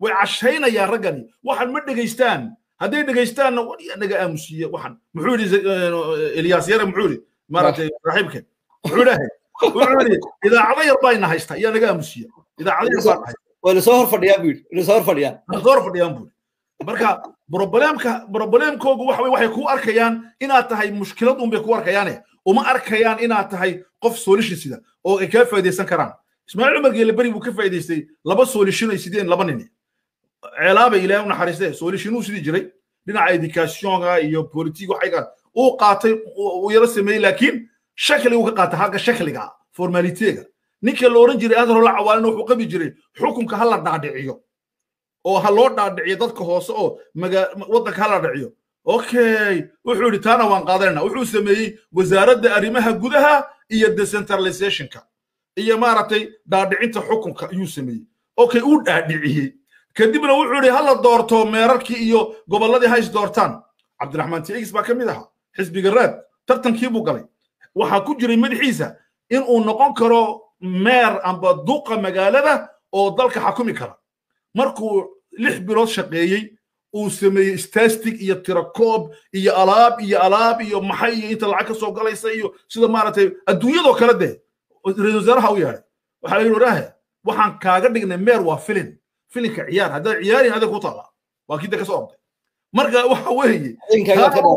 way cashaynayaan raggani. Waxaan ma dhegaystaan. Hadday dhegaystaanna naga aamusiiye waxan muxuu yidhi elyaas yare muxuu yidhi? Maaragtay saaxiibka muxuu dhahay wuxuu yidhi idaacado yar baa ina haysta yaa naga aamusiya idaacado yar baa haysta waa la soo hor fadhiyaa buu yidhi. Lasoo hor fadhiyaa la soo hor fadhiyaan buu marka problemka problemkoogu waxa waxay ku arkayaan inaad tahay mushkilad un bay ku arkayaane. Uma arkayaan inaad tahay qof solution sida oo ay kaga faa'iidaysan karaan. Ismaaciil cumar geele beri buu ka faa'iidaystay laba solution ay sideen laba nin ceelaaba ilaahay u naxariistee solutionuu sidii jiray. Dhinaca educationka iyo politique waxayga uu qaatay uu yaro sameeyey laakiin shakli uu ka qaatay halka shakliga formaliteega ninka la oran jiray adar la cawaalina wuxuu qabi jiray xukunka ha la dhaadhiciyo. Oo ha loo dhaadhiciyo dadka hoose oo waddanka ha la dhiciyo okay wuxuu yidhi taana waan qaadanayna. Wuxuu sameeyey wasaaradda arrimaha gudaha iyo decentralizationka. Iyo maaragtay dhaadhicinta xukunka ayuu sameeyey. Okay uu dhaadhiciyey kadibna wuxuu yidhi ha la doorto meerarkii iyo gobolladii ha is doortaan. Cabdiraxmaan tix baa ka mid ahaa xisbiga raad tartankii buu galay. Waxaa ku jiray madaxiisa in uu noqon karo meer amba duqa magaalada oo dalka xakumi kara. Markuu lix bilood shaqeeyey uu sameeyey stastic iyo tirakoob iyo alaab iyo alaab iyo maxay iyo inta lacag ka soo galaysa iyo sida maaragtay adduunyadoo kale dee. Ra'isul wasaaraha u yeedhay. Waxaa la yidhi waraahe waxaan kaaga dhignay meer waa filin filinka ciyaar haddaad ciyaarin adag ku taala waa kii de ka soo orday marka waxa weeye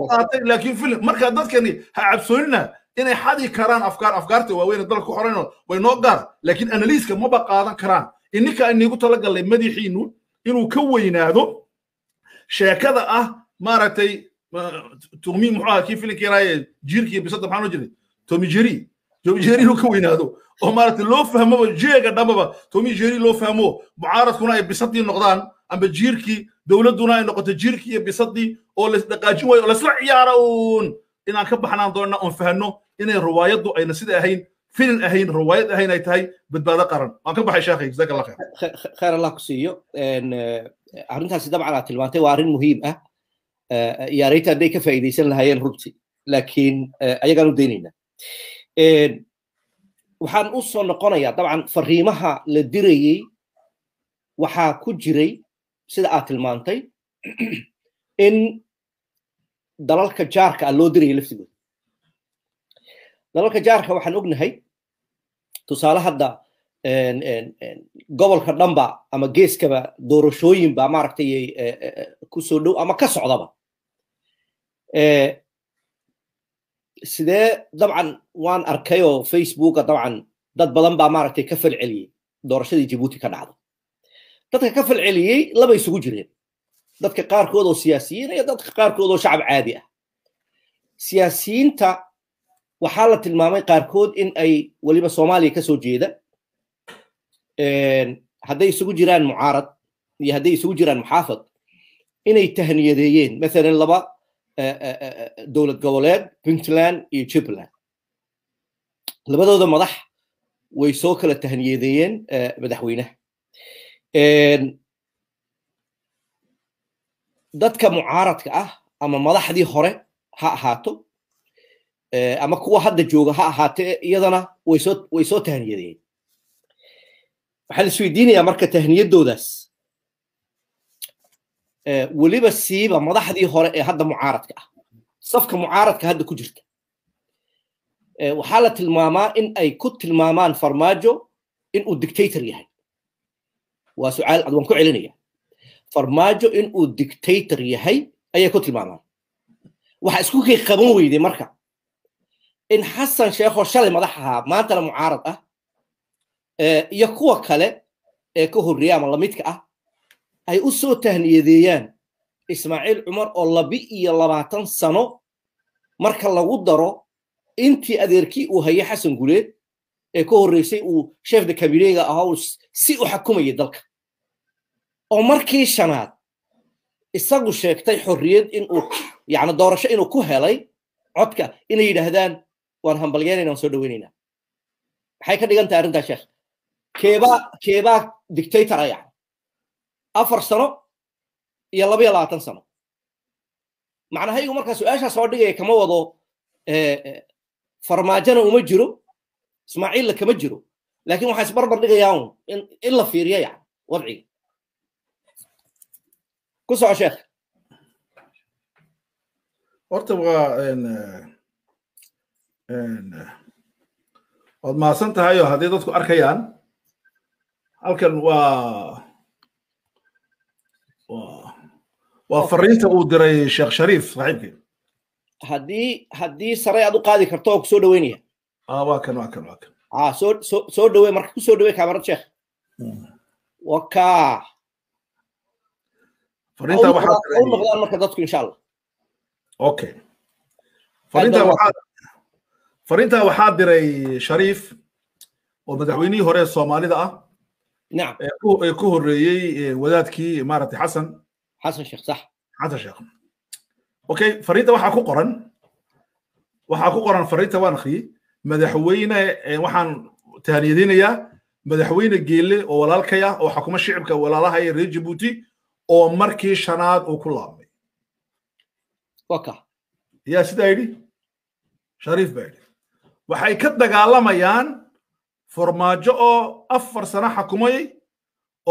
qaatay laakiin filim marka dadkani ha cabsoonina inay xadi karaan afkaar afkaarta waaweyn dalka ku xorayn way noo gaar laakiin analiiska maba qaadan karaan. Ininka inigu talagalnay madaxiinu inuu ka weynaado sheekada ah maaragtay tumi muxuu ahaa kii filinka yaraaye jiirkii bisada maxaa loo jiray? Tomi jeri inuu ka weynaado. Oo maaragtay loo fahmoba jeega dhambaba? Tomi jeri loo fahmo. Mucaaradkuna ay bisadii noqdaan. Amba jiirkii dowladduna ay noqoto jiirkii iyo bisadii oo laisdhaqaajin waayo oo laisla ciyaara inaan ka baxnaan doonna oon fahanno inay riwaayaddu ayna sida ahayn filin ahayn riwaayad ahayn ay tahay badbaado qaran. Waan ka baxay sheekhay jazaak allah khair khayr allah ku siiyo. Arrintaasi dabcan aad tilmaantay waa arrin muhiim ah. Yaarayta hadday ka faa'iidaysan lahaayeen runtii laakiin ayagaan u daynaynaa waxaan u soo noqonayaa dabcan fariimaha la dirayey waxaa ku jiray sida aad tilmaantay in dalalka jaarka ah loo dirayay laftigooda dalalka jaarka waxaan ognahay tusaale hadda gobolka dhanba ama geeskaba doorashooyin baa maaragtay ku soo dhow ama ka socdaba sidee? Dabcan waan arkay oo facebooka dabcan dad badan baa maaragtay ka falceliyey doorashadii jabuuti ka dhacday dadka ka falceliyey laba isugu jireen. Dadka qaarkood oo siyaasiyiin iyo dadka qaarkood oo shacab caadi ah. Siyaasiyiinta waxaa la tilmaamay qaarkood in ay weliba soomaaliya ka soo jeeda. Hadday isugu jiraan mucaarad iyo hadday isugu jiraan muxaafad inay tahniyadeeyeen. Mathalan laba dowlad goboleed puntland iyo jubbaland labadooda madax way soo kala tahniyadeeyeen madaxweynaha. Dadka mucaaradka ah ama madaxdii hore ha ahaato ama kuwa hadda jooga ha ahaatee iyadana way soo tahniyadeeyeen waxaan isweydiinayaa marka tahniyadoodaas weliba siiba madaxdii hore ee hadda mucaaradka ah. Safka mucaaradka hadda ku jirta. Waxaa la tilmaamaa in ay ku tilmaamaan farmaajo in uu dictator yahay. Waa sucaal ad waan ku celinaya. Farmaajo in uu dictator yahay ayay ku tilmaamaan. Waxa isku kay qaban weyday marka. In xasan sheekho shalay madax ahaa maantana mucaarad ah iyo kuwa kale ee ka horreeya ama lamidka ah ay u soo tahniyadeeyaan. Ismaaciil cumar oo labi iyo labaatan sano marka lagu daro intii adeerkii uu hayay xasan guleed ee ka horreysay uu sheefda kabineega ahaa uu si u xakumayay dalka. Oo markii shanaad isagu sheegtay xorriyad inuu yani doorasho inuu ku helay codka inay yidhaahdaan waan hambalyeynayna waan soo dhaweynaynaa maxay ka dhigan tahay arrintaa sheekh? Keebaa keebaa dictator ah yani afar sano iyo laba iyo labaatan sano. Macnahaygu markaa su'aashaa soo dhigaya kama wado farmaajona uma jiro ismaaciilla kama jiro. Laakiin waxaa isbarbar dhigayaa in la fiiriyo yani wadciga ku soco sheekh. Horta waa waad mahadsan tahay oo haddii dadku arkayaan halkan waa waa fariinta uu diray sheekh shariif saaxiibkii haddii haddii sare aad u qaadi karto oo ku soo dhaweynaya waa kan waa kan waa kan a soo soo soo dhawey marka ku soo dhawey kaamarad sheekh waka fariinta waxaa u noqdaan marka dadku insha allah okay fariinta waxaa fariinta waxaa diray shariif oo madaxweynihii hore soomaalida ah ku horreeyey wadaadkii maaragtay xasan xasan sheekh sax xasan sheekh okay fariinta waxaa ku qoran waxaa ku qoran fariinta waan akhriyey madaxweyne waxaan tahaniyadinayaa madaxweyne geelle oo walaalkay ah oo xakuma shicibka walaalahaya reer jabuuti oo markii shanaad uu ku laabmay waka yaa sidaa yidhi shariif baa yidhi waxay ka dagaalamayaan farmaajo oo afar sano xakumayay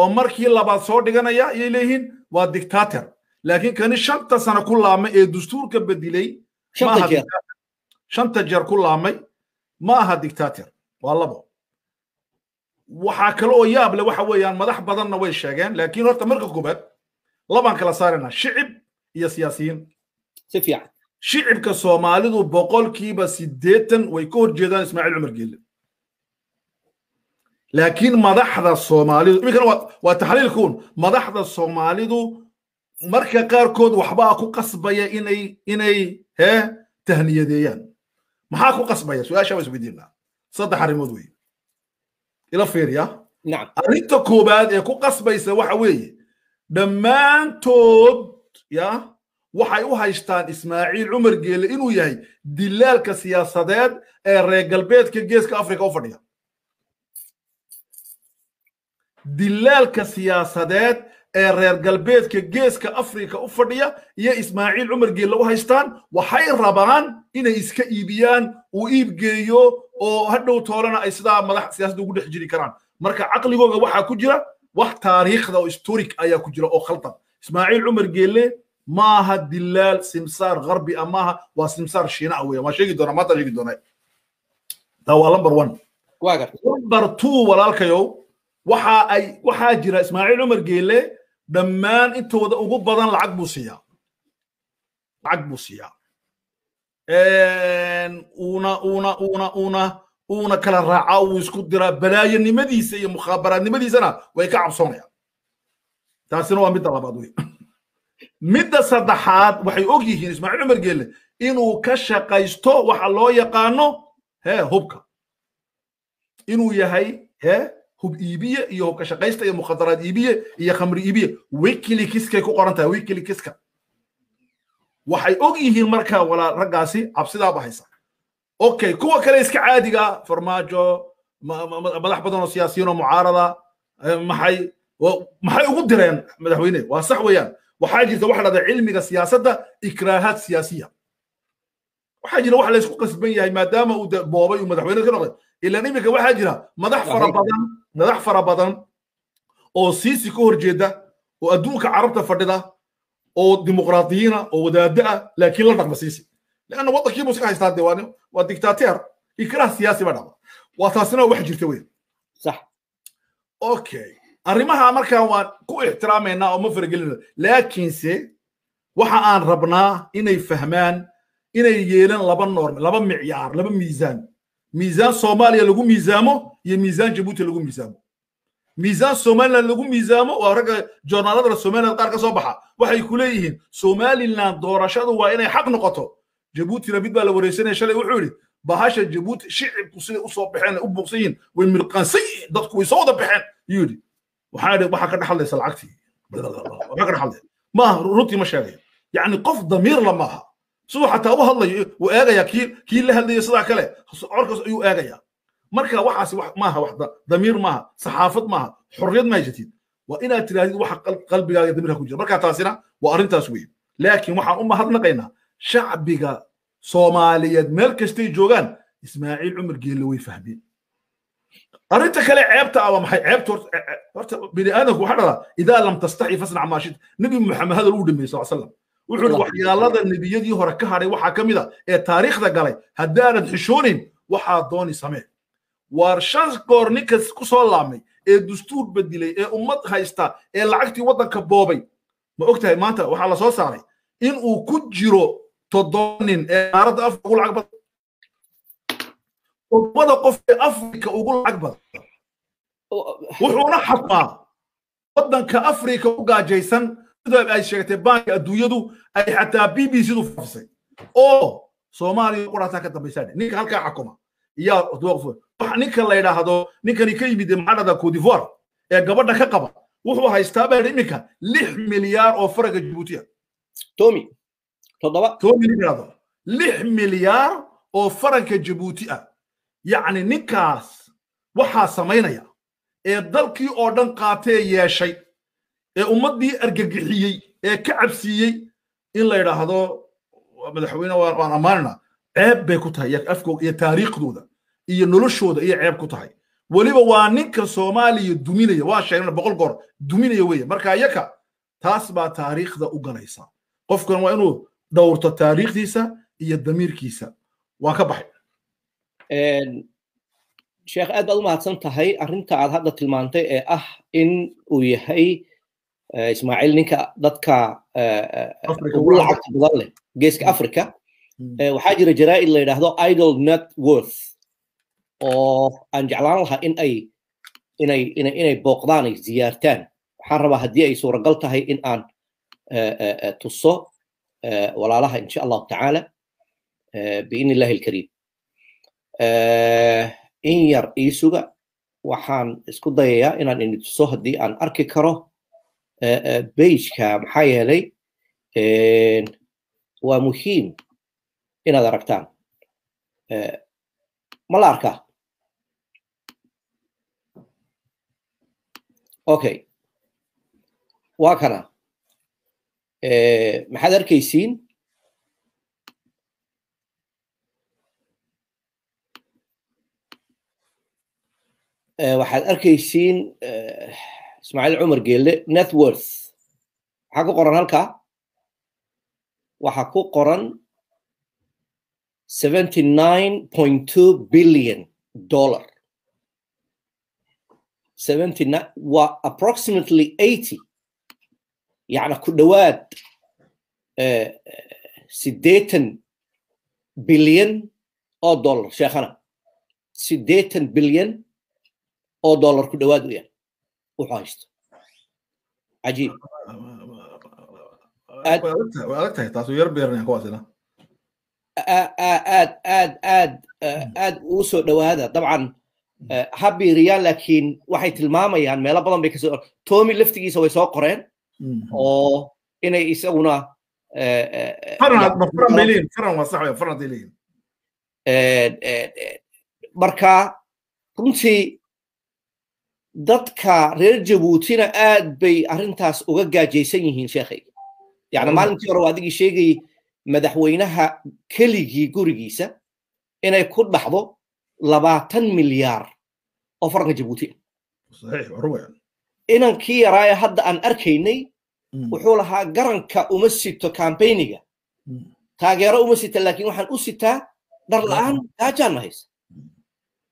oo markii labaad soo dhiganaya ayay leeyihiin waa dictator. Laakiin kani shanta sano ku laabmay ee dastuurka bedilay shanta jeer. ku laabmay ma aha dictator. Waa labo. Waxaa kale oo yaab leh waxa weeyaan madax badanna way sheegeen laakiin horta marka koobaad labaan kala saaraynaa shicib iyo siyaasiyiin. Si fiican. Shicibka soomaalidu boqolkiiba siddeetan way ka horjeedaan ismaaciil cumar geelle laakiin madaxda soomaalidu iminkana waa taxliilkuun madaxda soomaalidu marka qaarkood waxbaa ku qasbaya inay inay hee tahniyadeeyaan. Maxaa ku qasbaya? Su'aasha waa isweydiinaa saddex arrimood wey ila fiiriya arrinta koobaad ee ku qasbaysa waxa weeye dhammaantood ya waxay u haystaan ismaaciil cumar geelle inuu yahay dilaalka siyaasadeed ee reer galbeedka geeska afrika u fadhiya dilaalka siyaasadeed ee reer galbeedka geeska afrika u fadhiya iyo ismaaciil cumar geelle u haystaan waxay rabaan inay iska iibiyaan uu iibgeeyo oo hadhow toolana ay sidaa madax siyaasadda ugu dhex jiri karaan. Marka caqligooga waxaa ku jira wax taariikhda oo historic ayaa ku jira oo khaldan. Ismaaciil cumar geelle maaha dilaal simsaar gharbi ah maaha. Waa simsaar shiina ah weeyaan waa sheegi doonaa? Maanta sheegi doonaa. Taa waa number one. Number two walaalkayow waxa waxaa jira ismaaciil cumar geelle dhammaan intooda ugu badan lacag buu siiyaa lacag buu siiyaa uuna uuna uuna uuna uuna kala raacaa uu isku diraa balaayanimadiisa iyo mukhaabaraadnimadiisana way ka cabsoonayaan. Taasina waa midda labaad wey midda saddexaad waxay og yihiin ismaaciil cumar geelle inuu ka shaqaysto waxa loo yaqaano hee hubka. Inuu yahay hee hub iibiye iyo hubka shaqaysta iyo mukhadaraad iibiye iyo khamri iibiye. Wikilikiskay ku qoran tahay wikilikiska waxay og yihiin marka walaa raggaasi cabsidaaba haysa. Okay kuwa kale iska caadiga farmaajo madax badan oo siyaasiyiin oo mucaarada maxay maxay ugu direen madaxweyne? Waa sax weeyaan. Waxaa jirta waxa dhahda cilmiga siyaasadda ikraahaad siyaasiya. Waxaa jira wax laysku qasban yahay maadaama uu boobay uu madaxweyne ka noqday. Ilaan iminka waxaa jira madax fara badan madax fara badan oo siisi ka horjeeda oo adduunka carabta fadhida oo dimuqraadiyiina oo wadaada ah laakiin la dhaqma siisi leanna waddankiibu iska haystaa dee waa dictateer. Ikraah siyaasi ba dhaqma. Waa taasina wax jirta weyn. Sax. Okay arrimaha markaa waan ku ixtiraamaynaa oo ma faragelina laakiinse waxa aan rabnaa inay fahmaan inay yeelan laba norm laba micyaar laba miisaan miisaan soomaaliya lagu miisaamo iyo miisaan jabuuti lagu miisaamo miisaan somaliland lagu miisaamo waa ragga joornaaladana somaliland qaar ka soo baxa waxay ku leeyihiin somaliland doorashadu waa inay xaq noqoto. Jabuutina mid baa la wareysanaya shalay wuxuu yidhi bahasha jabuuti shicibku siday u soo baxeen u buuqsan yihiin way mirqaansan yihiin dadku way soo wada baxeen. Yuu yidhi. Waxaa waxaa ka dhaxaldaysa lacagtii. Maaha runtii ma sheegayo yacni qof damiirla maaha siduu xataa u hadlayo wuu eegayaa kii kii la hadlayo sidaa kale. Corkaas ayuu eegayaa marka waxaasi maaha wax damiir maaha saxaafad maaha xorriyad ma haysatid waa inaad tirahdid waxa qalbigaaga damiirka ku jira. Marka taasina waa arrintaas weeye laakiin waxaan u mahadnaqaynaa shacbiga soomaaliyeed meel kastay joogaan ismaaciil cumar geelle way fahmeen. Arrinta kale ceebta ah maxay? Ceebta horta bini aadamku waxaa dhalaa idaa lam tastaxi fasnac maa shita nebi maxamed hadal uu dhameeyey sal slam wuxuu ihi waxyaalada nebiyadii hore ka hadhay waxaa ka mid a ee taariikhda galay haddaanad xishoonin waxaa dooni samee. Waar shan goor ninkas ku soo laabmay ee dastuur bedilay ee ummad haysta ee lacagtii waddanka boobay ma og tahay maanta waxaa la soo saaray in uu ku jiro toddoba nin ee qaaradda afrika ugu lacag badan. Toddobada qof ee afrika ugu lacag badan. Wuxuuna xakumaa waddanka afrika u gaajaysan ay sheegtay baanka adduunyadu ay xataa b b c du faafisay. Oo soomaaliya qurataa ka dambaysaa ninka halkaa xakuma. Yaa ninka la yidhaahdo ninkani ka yimid maxadhada cote d'ivoire ee gabadha ka qaba wuxuu haystaa baa iminka lix milyaar oo faraga jabuutiya tomi toddoba. Tomi yidhaahdo lix milyaar oo faranka jabuuti ah. Yacni ninkaas waxaa samaynaya ee dalkii oo dhan qaatee yeeshay ee ummaddii argagixiyey ee ka cabsiiyey in la yidhaahdo madaxweyne waan ammaanina ceeb bay ku tahay iyo taariikhdooda iyo noloshooda iyo ceeb ku tahay. Weliba waa ninka soomaaliya duminaya waa sheegnay boqol goor duminaya weeye. Marka yaka taas baa taariikhda u galaysa. Qofkan waa inuu dhowrto taariikhdiisa iyo damiirkiisa. Waan ka baxay. Sheekh aad baad u mahadsan tahay arrinta aad hadda tilmaantay ee ah in uu yahay ismaaciil ninka dadka ugu lacagta badan leh geeska africa waxaa jira jaraa'id la yidhaahdo idle net worth. oo aan jeclaan lahaa in ay inay inay inay booqdaan ay ziyaartaan waxaan rabaa haddii ay suuragal tahay in aan tuso walaalaha insha allahu tacaala biidni illahi alkariim in yar ii suga waxaan isku dayayaa inaan ini tuso haddii aan arki karo beijka maxaa yeelay waa muhiim inaad aragtaan. Ma la arkaa okay waa kana. Maxaad arkaysiin? Waxaad arkaysiin ismaaciil cumar geelle networth. Maxaa ku qoran halkaa? Waxaa ku qoran seventy nine point billion dollar waa approximately eighty. Yacni ku dhowaad siddeetan bilyan oo dollar sheekhana. Siddeetan bilyan oo dollar ku dhowaad wuxuu haysto kuwaasina aad aad aad aad ugu soo dhowaada dabcan ha biiriyaan laakiin waxay tilmaamayaan meelo badan bay ka soo tomi laftigiisa way soo qoreen oo inay isaguna marka runtii dadka reer jabuutina aad bay arrintaas uga gaajaysan yihiin sheekhay yani maalintii hore waa adigii sheegayay madaxweynaha keligii gurigiisa inay ku dhaxdo labaatan milyaar oo faranka jabuuti inankii yaraaye hadda aan arkaynay wuxuu lahaa garanka uma sito campaigniga taageero uma sita laakiin waxaan u sitaa dhar la'aan gaajaan ma haysa.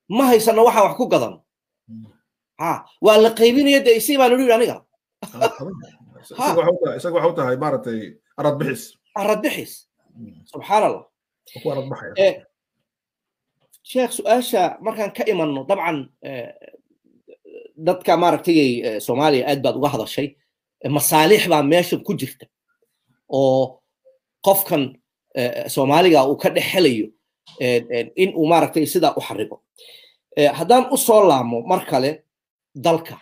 Ma haysana waxaan wax ku gadan ha waa la qaybinaya dee isii baan idhi aniga. Isaga waxa u tahay maaragtay arad bixis. Arad bixis. Subxaan allah sheekh su'aasha markaan ka imanno dabcan dadka maaragtay soomaaliya aad baad uga hadashay masaalix baa meeshan ku jirta oo qofkan soomaaliga uu ka dhex helayo in uu maaragtay sidaa u xaribo haddaan u soo laamo mar kale dalka.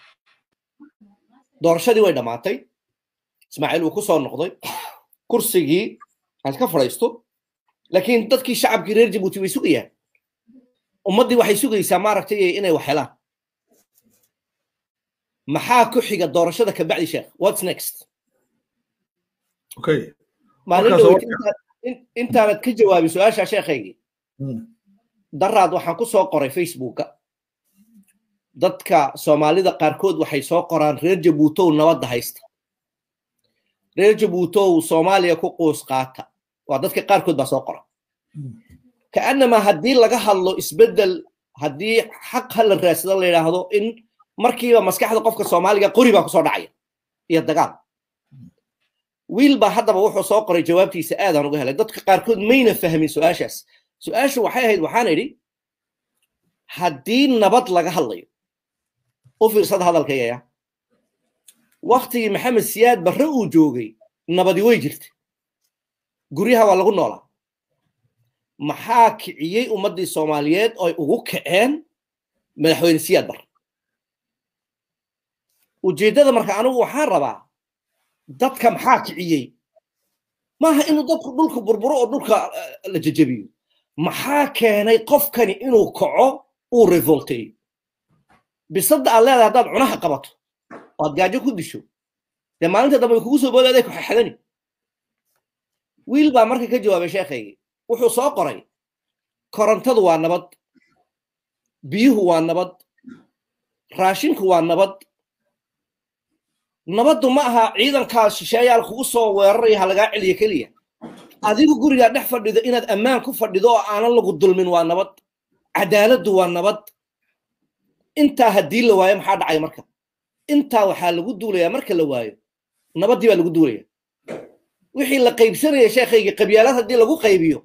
Doorashadii way dhammaatay ismaaciil uu ku soo noqday. Kursigii aad ka fadhiisto laakiin dadkii shacabkii reer jabuuti way sugayaan. Ummaddii waxay sugaysaa maaragtay inay wax helaan. Maxaa ku xiga doorashada ka bacdi sheekh? What's next? Okay. Intaanad ka jawaabin su'aasha sheekhaygii? Daraad waxaan ku soo qoray facebooka dadka soomaalida qaarkood waxay soo qoraan reer jabuutow nabadda haysta. Reer jabuutow soomaaliya ku quus qaata. Waa dadka qaarkood baa soo qora. Kaanama haddii laga hadlo isbeddel haddii xaq ha la raadsado la yidhaahdo in markiiba maskaxda qofka soomaaliga qori baa ku soo dhacaya iyo dagaal. Wiil baa haddaba wuxuu soo qoray jawaabtiisa aadaan uga helay. Dadka qaarkood mayna fahmin su'aashaas. Su'aashu waxay ahayd waxaan idhi haddii nabad laga hadlayo u fiirsada hadalkayaya waktigii maxamed siyaad barre uu joogay nabadi way jirtay guryaha waa lagu noolaa maxaa kiciyey ummaddii soomaaliyeed oo ay ugu kaceen madaxweyne siyaad barre ujeeddada marka anigu waxaan rabaa dadka maxaa kiciyey maaha inuu dadku dhulka burburo oo dhulka la jejebiyo maxaa keenay qofkani inuu kaco uu revolteeyo bisadda aad leedahay haddaad cunaha qabato. Oo aad gaajo ku disho. Dee maalinta dambe kugu soo boodaaday ku xaxadani wiil baa marka ka jawaabay sheekhaygii wuxuu soo qoray korontadu waa nabad biyuhu waa nabad raashinku waa nabad. Nabaddu ma aha ciidankaas shisheeyaal kugu soo weeraraya ha lagaa celiyo keliya. Adigu gurigaa dhex fadhido inaad ammaan ku fadhido oo aanan lagu dulmin waa nabad. Cadaaladdu waa nabad intaa haddii la waayo maxaa dhacaya marka? Intaa waxaa lagu duulayaa marka la waayo. Nabaddii baa lagu duulaya wixii la qaybsanaya sheekhaygii qabyaalaad haddii lagu qaybiyo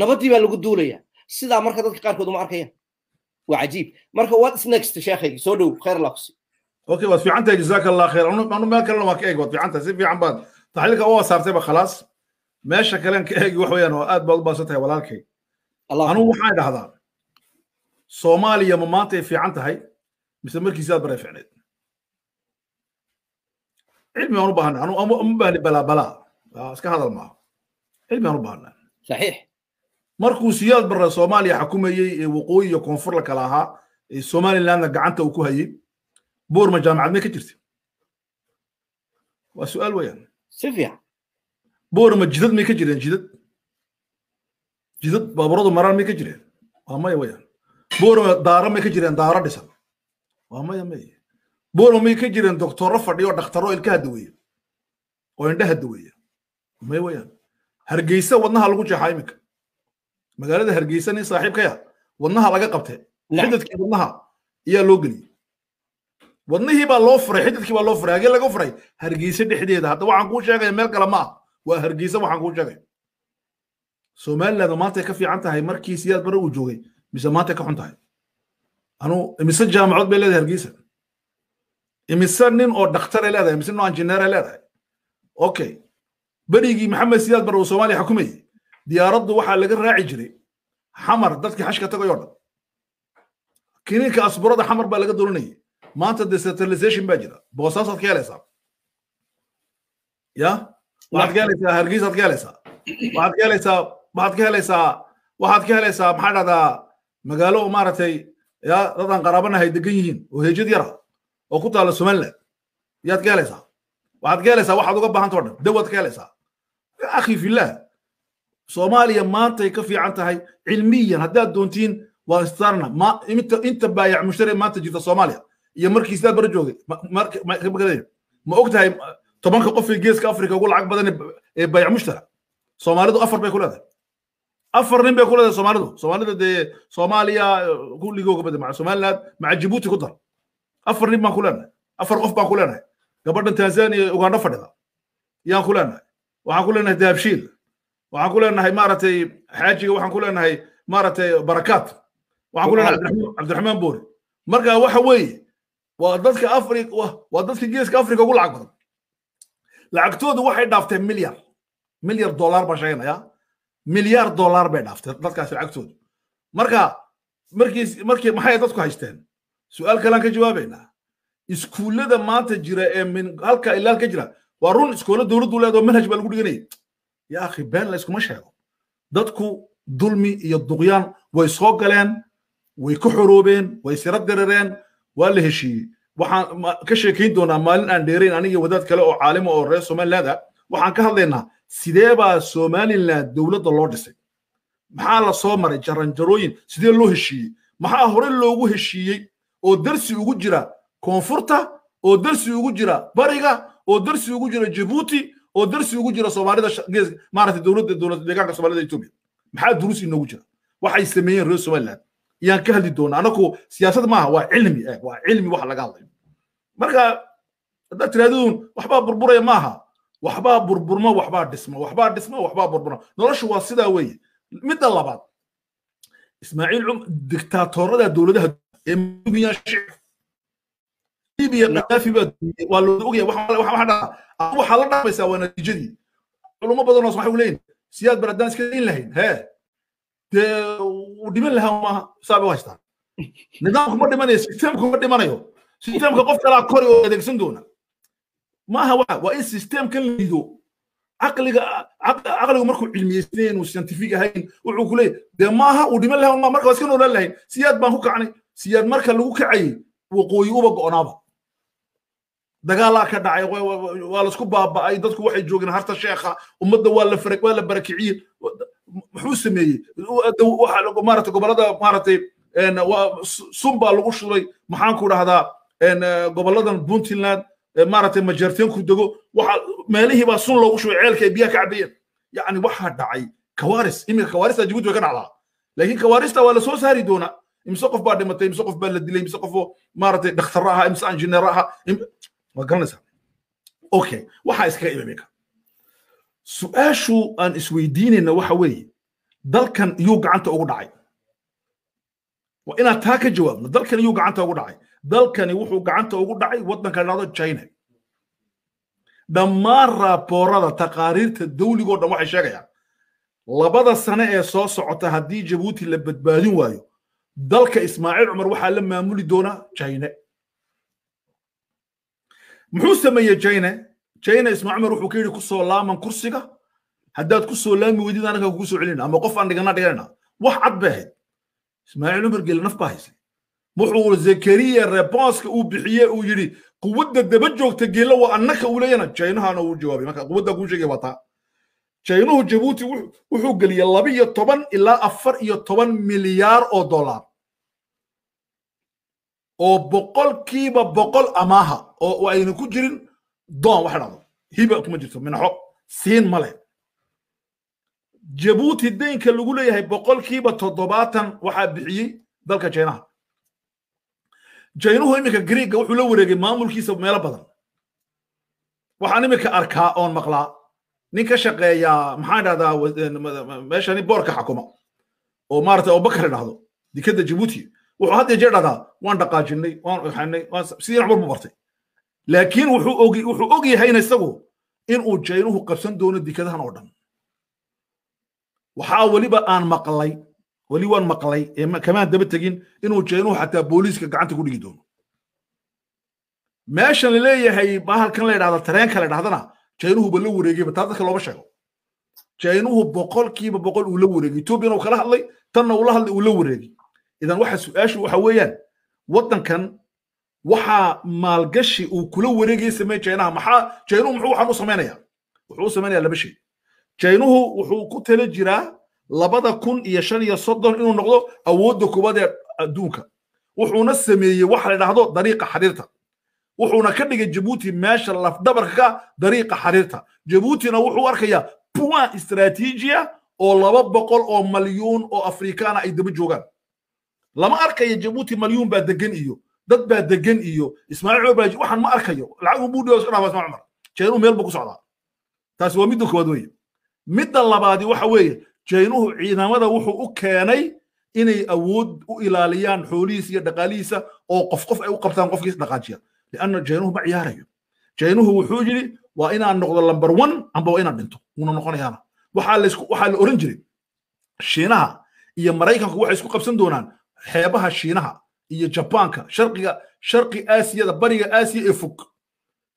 nabaddii baa lagu duulaya sidaa marka dadka qaarkood uma arkayaan. Waa cajiib. Marka what next sheekhaygii soo dhow khayr allah okay waad fiican tahay jazaaka allah khayr. Anu meel kalena waan ka eegi waad fiican tahay si fiican baad. Taxliilka u asaartayba khalaas. Meesha kalen ka eegi wax weeyaan oo aad baad u baadsan tahay walaalkay. Anu waxaan dhahdaa Soomaaliya ma maanta fi can tahay mise markiisa aad baray ficneed cilmi aan u baahnaa anu uma baahni balaa balaa. Iska hadal maaha. Cilmi aan u baahnaa saxiix. Markuu siyaad barre Soomaaliya xukumayay ee waqooyi iyo koonfur la kala ahaa ee Somalilandna gacanta uu ku hayay buurma jaamacad may ka jirta waa su'aal weeyaan. Si fiican. Buurma jidad may ka jireen jidad. Jidad baaburadu maraan may ka jireen. Waa maya weeyaan buurma daara may ka jireen daara dhisan. Waa maya maya buurma may ka jireen doktorro fadhiyo dhakhtaro ilkaha daweeye oo indhaha daweeye may weeyaan hargeysa wadnaha lagu jeexaa iminka. Magaalada hargeysa nin saaxiibkaya wadnaha laga qabtay xidadkii wadnaha ayaa loo geliyey. Wadnihii baa loo furay xididkii baa loo furay hagee laga furay hargeysa dhexdeeda. Hadda waxaan kuu sheegaya meel kale ma ah waa hargeysa waxaan kuu sheegay. Somaliland maantay ka fiican tahay markii siyaad bare uu joogay mise maantay ka xun tahay anu imise jaamacood bay leedahay hargeysa? Imise nin oo dhaktare leedahay? Imise nin oo injineere leedahay? Okay berigii maxamed siyaad bare uu soomaaliya xukumayay. Diyaaraddu waxaa laga raaci jiray xamar dadkii xashka tagayoo dhan. Kiniinka asburada xamar baa laga doonanayay maanta decentralization baa jira. Boosaasaad ka helaysaa. Ya? Waxaad ka helaysaa hargeysaad ka helaysaa. Waxaad ka helaysaa waxaad ka helaysaa waxaad ka helaysaa maxaa dhahdaa magaalo maaragtay ya dadaan qaraabanahay degan yihiin oo heejad yara oo ku taala somaliland yaad ka helaysaa? Waxaad ka helaysaa waxaad uga baahantao dhan dawaad ka helaysaa. Akhi fillah soomaaliya maantay ka fiican tahay cilmiyan haddaad doontiin waa istarna ma inta inta baayac mushtari maanta jirta soomaaliya iyo markii sidaad bara joogay ma og tahay tobanka qof ee geeska afrika ugu lacag badan ee bayc mushtara soomaalidu afar bay ku leedahay afar nin bay ku leedahay soomaalidu soomaalida dee soomaaliya kulligooga bada maca somaliland maca jibuuti ku dar afar nin baan ku leenahay afar qof baan ku leenahay gabadhan tanzania ugandha fadhida yaan ku leenahay waxaan ku leenahay dahabshiil waxaan ku leenahay maaragtay xaajiga waxaan ku leenahay maaragtay barakaat waxaan ku leenahay cabdiraxmaan boori marka waxa weeye waa dadka afrika waa dadka geeska afrika ugu lacag badan lacagtoodu waxay dhaaftee milyar milyar dollar baan sheeganaya milyar dollar bay dhaaftee dadkaasi lacagtoodu. Marka markii markii maxay dadku haysteen? Su'aal kalaan ka jawaabaynaa. Iskuullada maanta jira ee min halka ilaal ka jira waa run iskoola dowladdu leedo manhaj baa lagu dhiganayay. Ya akhi been la iskuma sheego. Dadku dulmi iyo duqyaan way soo galeen way ku xoroobeen way sira dirareen waa la heshiiyey. Waxaan ka sheekayn doonaa maalin aan dheerayn aniga wadaad kale oo caalimo oo reer somaliland ah waxaan ka hadlaynaa sidee baa somaliland dowladda loo dhisay? Maxaa la soo maray jaranjarooyin? Sidee loo heshiiyey? Maxaa hore loogu heshiiyey oo darsi ugu jira koonfurta oo darsi ugu jira bariga oo darsi ugu jira jabuuti oo darsi ugu jira soomaalida gees maaragtay dowladda dowlad deegaanka maxaa duruus inoogu jira? Waxay sameeyeen reer somaliland. Iyaan ka hadli doonaa. Anaku siyaasad maaha waa cilmi eh waa cilmi waxa laga hadlayo. Marka haddaad tiraahduun waxbaa burburaya maaha waxbaa burburma waxbaa dhisma waxbaa dhisma waxbaa burburma noloshu waa sidaa weeye. Midda labaad ismaaciil cum diktaatorada dowladaha ee libiya qadaafi baa looda ogaya waxaa la dhaqmaysaa waa natiijadii. Culummo badanoos waxay leeyihiin siyaad bar haddaan iska dayn lahayn hee? Dee uu dhiman lahaa maaha saabay u haystaan. Nidaamku ma dhimanayo systemku ma dhimanayo. Systemka qof kalaa kori oo adeegsan doona maaha waa in systemkan la lido caqliga caqligu markuu cilmiyeysnayn uu scientific ahayn wuxuu ku dee maaha uu dhiman lahaa ma marka iska noolaan lahayn siyaad baan ku kacnay siyaad marka lagu kacayay waqooyi uba go'naaba dagaalaa ka dhacay waa la isku baaba'ay dadku waxay joogeen harta sheekha ummadda waa la waa la barakiciyey muxuu sameeyey maarata gobollada maaratay sun baa lagu shulay maxaan ku dhahdaa puntland maaragtay majarteenku dego waxa meelihii baa sun loogu shubay ceelka ay biyaha ka cabayeen yacni waxaa dhacay kawaris iminka kawarista jibuuti way ka dhacdaa. Laakiin kawarista waa la soo saari doonaa. Imse qof baa dhimatay imse qof baa la dilay imse qofoo maaragtay dhakhtarro ahaa imse injineer ahaa waa garanaysaa? Okay waxaa iskaga imamika su'aashu aan isweydiinayna waxa weeye dalkan iyuu gacanta ugu dhacay. Waa inaad taa ka jawaabno dalkan iyuu gacanta ugu dhacay dalkani wuxuu gacanta ugu dhacay waddanka dhahdo china. Dhammaan raaboorada taqaariirta dawligoo dhan waxay sheegayaan labada sane ee soo socota haddii jabuuti la badbaadin waayo dalka ismaaciil cumar waxaa la maamuli doonaa china. Muxuu sameeyey china? China ismaaciil cumar wuxuu ka yidhi ku soo laaman kursiga. Haddaad ku soo laami weydid anaga kugu soo celina. Ama qof aan dhigana dhiganana wax cad bay ahayd. Ismaaciil cumar geli naf baa haysay wuxuu zakariya rebonska uu bixiye uu yidhi quwadda daba joogta geela waa annaka uu leeyana jaynahana uu jawaabay. Marka quwadda kuu sheegay waa taa. Jaynuhu jabuuti wuxuu geliyey laba iyo toban ilaa afar iyo toban milyaar oo dollar oo boqolkiiba boqol amaaha oo ayna ku jirin doon waxa dhacdo hiba kuma jirto minaxo. Siin ma leh. Jabuuti deynka lagu leeyahay boqolkiiba toddobaatan waxaa bixiyey dalka jaynaha jaynuhu iminka griega wuxuu la wareegay maamulkiisa meelo badan. Waxaan iminka arkaa oon maqlaa. Nin ka shaqeeya maxaan dhahdaa meeshani boorka xakuma. Oo maarata abubakar dhahdo dikadda jabuuti wuxuu had iyo dhahdaa waan dhaqaajinay waan oxanay sidii waxbar buu bartay. Laakiin wuxuu og yahayna isagu inuu jaynuhu qabsan doono dikadahan oo dhan. Waxaa weliba aan maqlay weli waan maqlay kamaan daba tegin inuu jaynuhu xataa booliiska gacanta ku dhigi doono. Meeshan la leeyahay bahalkan la yidhahda tareenka la yidhahdana jaynuhuba la wareegayba taa dadka looma sheego. Jaynuhu boqolkiiba boqol uu la wareegay etoobiyana uu kala hadlay tanna uu la hadlay uu la wareegay. Idan waxa su'aashu waxa weeyaan waddankan waxaa maalgashi uu kula wareegaya samey jaynaha maxaa jaynuhu muxuu waxaan u samaynayaa wuxuu u samaynayaa laba shay. Jaynuhu wuxuu ku tala jiraa labada kun iyo shan iyo soddon inuu noqdo awoodda koowaad ee adduunka. Wuxuuna sameeyey waxa la yidhaahdo dariiqa xariirta. Wuxuuna ka dhigay jabuuti meesha lafdabarka ka dariiqa xariirta. Jabuutina wuxuu arkayaa puan istraatiijiya oo laba boqol oo malyuun oo afrikaana ay daba joogaan. Lama arkayo jabuuti malyuun baa degan iyo dad baa degan iyo. Ismaaciil baa waxaan ma arkayo. Lacag uu buudhiyo iska dhaafaa ismaaciil cumar. Jaynuhu meel buu ku socdaa? Taasi waa midda koowaad weeye. Midda labaadi waxa weeye jaynuhu ciidamada wuxuu u keenay inay awood u ilaaliyaan xoolihiisa iyo dhaqaalihiisa oo qof qof ay u qabtaan qofkiis dhaqaajiya lianna jaynuhu ma ciyaarayo. Jaynuhu wuxuu yidhi waa inaan noqdo lamber one amba waa inaan dhinto. Wuuna noqonayaana. Waxaa la oran jiray shiinaha iyo maraykanku waxay isku qabsan doonaan xeebaha shiinaha iyo jabaanka sharqiga sharqi aasiyada bariga aasiya ee fog.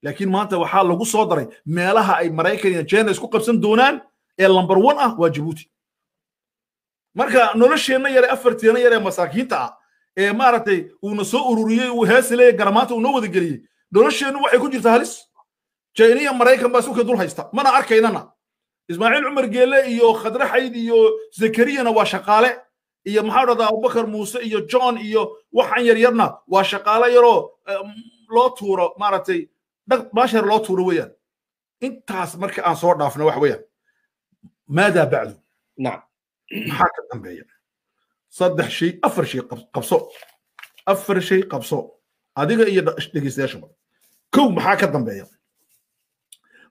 Laakiin maanta waxaa lagu soo daray meelaha ay maraykan iyo china isku qabsan doonaan ee lamber one ah waa jabuuti marka nolosheenna yare afarteena yare masaakiinta ah ee maaragtay uuna soo ururiyey uu heesileeya garamaanta uu noo wada geliyey nolosheennu waxay ku jirtaa halis. Iyo maraykan baa sulka dul haysta. Mana arkaynana. Ismaaciil cumar geele iyo khadre xayd iyo zakariyana waa shaqaale. Iyo maxaa dhahdaa abubakar muuse iyo john iyo waxaan yaryarna waa shaqaalo yaroo loo tuuro maaragtay bashar loo tuuro weeyaan. Intaas marka aan soo dhaafno waxa weeyaan. Maadaa bacdu? Nacam maxaa ka dambeeya saddex shay afar shay qabso afar shay qabso adiga iyo dhegeystayaashaba kow maxaa ka dambeeya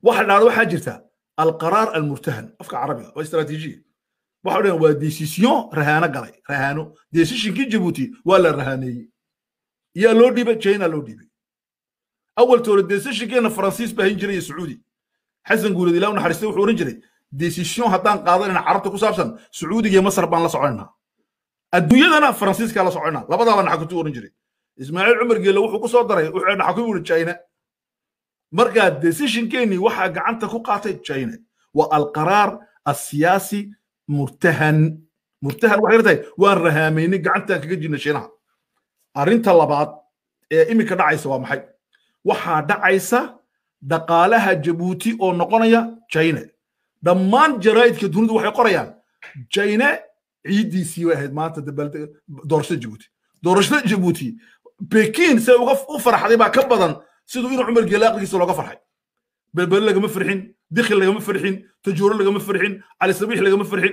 waxa dhacda waxaa jirta alqaraar almurtahan afka carabiga waa istaraatiijiya waxa dhahan waa decision rahaano galay rahaano decisionkii jabuuti waa la rahaaneeyey yaa loo dhiibay china loo dhiibay awaltoore decisionkeena faransiis baa hayn jiray iyo sacuudi xasan guuleed ilaa u naxariistay wuxuu oran jiray decision haddaan qaadanayna carabta ku saabsan sacuudiga iyo masar baan la soconaynaa adduunyadana faransiiskaa la soconaa labadaaba naxakutu oran jiray. Ismaaciil cumar geelle wuxuu ku soo daray wuxuu naxaku yiri china. Markaa decisionkeenii waxaa gacanta ku qaatay china waa alqaraar asiyaasi murtahan. Murtahan waxay tahay waan rahaameynay gacantaan kaga jirna shiinaha arrinta labaad ee iminka dhacaysa waa maxay? Waxaa dhacaysa dhaqaalaha jabuuti oo noqonaya china dhammaan jaraa'idka dunidu waxay qorayaan. China ciiddiisii way ahayd maanta doorashada jabuuti doorashada jabuuti bekin se u farxday baa ka badan siduu inuu cumar geela aqligiisa looga farxay. Belbele lagama farxin dikhil lagama farxin tajuuro lagama farxin cali sabiix lagama farxin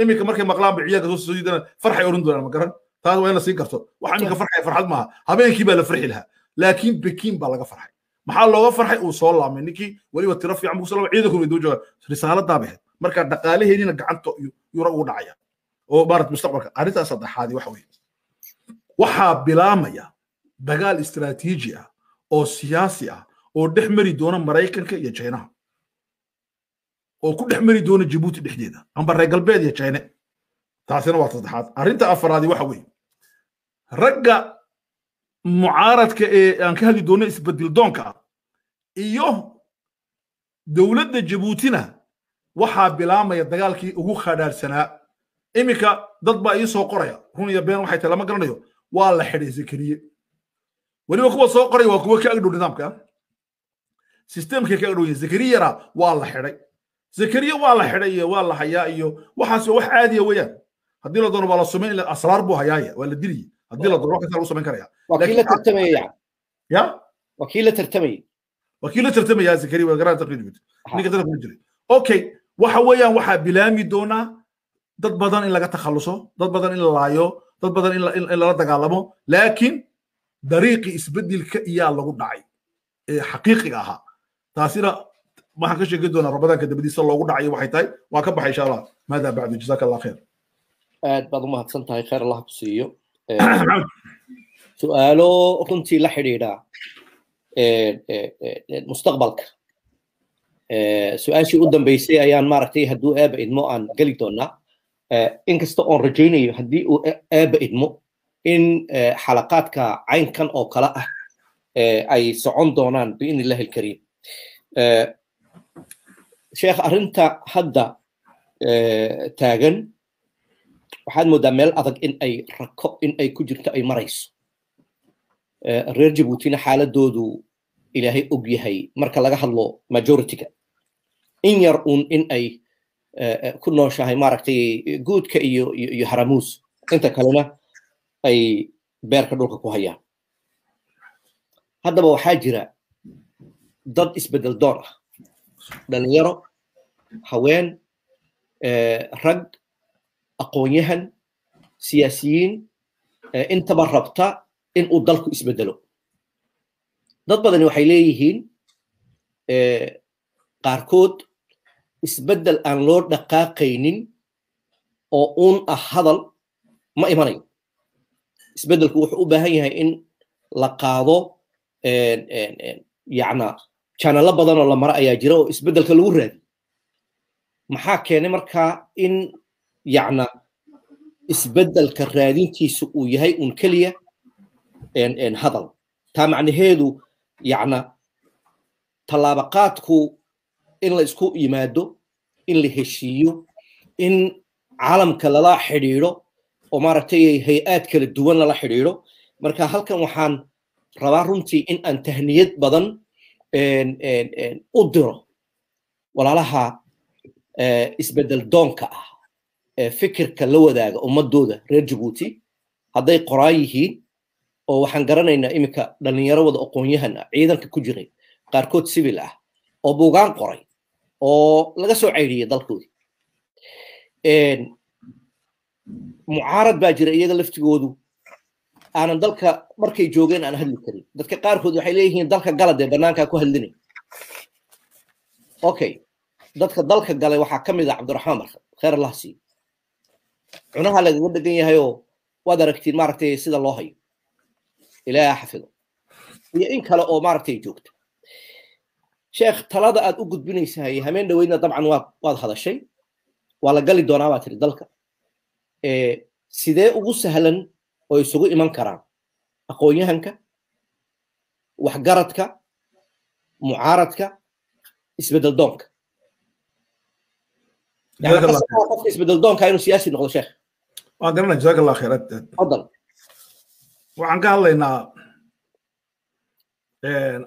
iminka markay maqlaan ba ciyaarka soo soo farxay oran doonaan ma garan? Taas waa in la sii garto waxa iminka farxaya farxad maaha. Habeenkii baa la farxi lahaa. Laakiin bekin baa laga farxay maxaa looga farxay? Uu soo laamay ninkii weliba tiro fiican buu soo ciidanku way doo jooga. Risaaladaa bahayd marka dhaqaalaheennina gacanta yura ugu dhacaya. Oo maarat mustaqbalka arrintaas saddexaadi waxa weeye. Waxaa bilaamaya dagaal istiraatiiji ah oo siyaasi ah oo dhex mari doona maraykanka iyo jinaha oo ku dhex mari doona jabuuti dhexdeeda amba reer galbeed iyo jine taasina waa saddexaad. Arrinta afaraadi waxa weeye. Ragga mucaaradka ee aan ka hadli doono isbeddel doonka ah iyo dowladda jabuutina waxaa bilaamaya dagaalkii ugu khadhaadhsanaa iminka dad baa ii soo qoraya run iyo been waxay tahay lama garanayo waa la xidhay zakariye weliba kuwa soo qoraya waa kuwa ka agdhow nidaamka. Sistemkay ka agdhow yaraa waa la xidhay. Zakariye waa la xidhay iyo waa la hayaa iyo waxaas wax caadiya weeyaan. Haddii la doono waa la sumayn asraar buu hayaaya waa la diliye haddii la doono kasta lagu samayn karaya wakiil la tartamaya yani ya wakiil la tartamaya wakiil la tartamaya zakariye waa garaa taqriir ninka dadka jiray okay waxa weeyaan waxaa bilaami doonaa dad badan in laga takhaluso dad badan in la laayo dad badan in lala dagaalamo laakiin dariiqii isbeddelka iyaa lagu dhacay ee xaqiiqiga ahaa taasina waxaan ka sheegi doonaa ramadaanka dabadiisa loogu dhacayo waxay tahay waan ka baxay insha allah maadaa bacdu jazaaka allah khayr aad baad u mahadsan tahay khayr allah ku siiyo su'aalo runtii la xidhiidha mustaqbalka su'aashii u dambeysay ayaan maaragtay hadduu aaba idmo aan geli doonaa inkasta oon rajaynayo haddii uu aaba idmo in xalaqaadka caynkan oo kale ah ay socon doonaan biidn illahi alkariim sheekh arrinta hadda taagan waxaad moodaa meel adag in ay rako in ay ku jirto ay marayso. Reer jabuutina xaaladoodu ilaahay og yahay marka laga hadlo majorityga. In yar uun in ay ku nooshahay maaragtay guudka iyo iyo haramuus. Inta kalena ay beerka dhulka ku hayaan. Haddaba waxaa jira dad isbeddel doon ah. Dhalinyaro haween rag aqoon-yahan siyaasiyiin intaba rabta in uu dalku isbedelo. Dad badani waxay leeyihiin qaarkood isbeddel aan loo dhaqaaqaynin oo uun ah hadal ma imanayo isbeddelku wuxuu u baahan yahay in la qaado yacna janalo badan oo la maro ayaa jira oo isbeddelka lagu raadi maxaa keenay markaa in yacna isbeddelka raadintiisu uu yahay un keliya hadal. Taa macnaheedu yacna tallaabaqaadku in la isku yimaado in la heshiiyo in caalamka lala xidhiidho oo maaragtay hay'aad kala duwan lala xidhiidho. Marka halkan waxaan rabaa runtii in aan tahniyad badan u diro walaalaha isbeddel doonka ah fikirka la wadaaga ummadooda reer jabuuti hadday qoraan yihiin oo waxaan garanaynaa iminka dhallinyaro wada aqoon-yahan ah ciidanka ku jiray qaarkood sibil ah oo buugaan qoray oo laga soo caydhiyay dalkoodii mucaarad baa jira iyaga laftigoodu. Aanan dalka markay joogeen aan hadli karin. Dadka qaarkood waxay leeyihiin dalka gala dee bannaankaa ku hadlinay okay dadka dalka galay waxaa ka mid ah cabdiraxmaan markad kheer allah siiyo cunaha lagaga dhegan yahayoo waad aragtiin maaragtay sida loo hayo. Ilaaha xafido. Iyo in kale oo maaragtay joogto. Sheekh talada aad u gudbinaysahay hameen dhaweydna dabcan waad hadashay. Waa la gali doonaa baa tiri dalka. Sidee ugu sahlan oo isugu iman karaan? Aqoon-yahanka waxgaradka mucaaradka isbeddel doonka qofka isbeddel doonka inuu siyaasi noqdo sheekh waan garanay jazaak allah khayr fadal waxaan ka hadlaynaa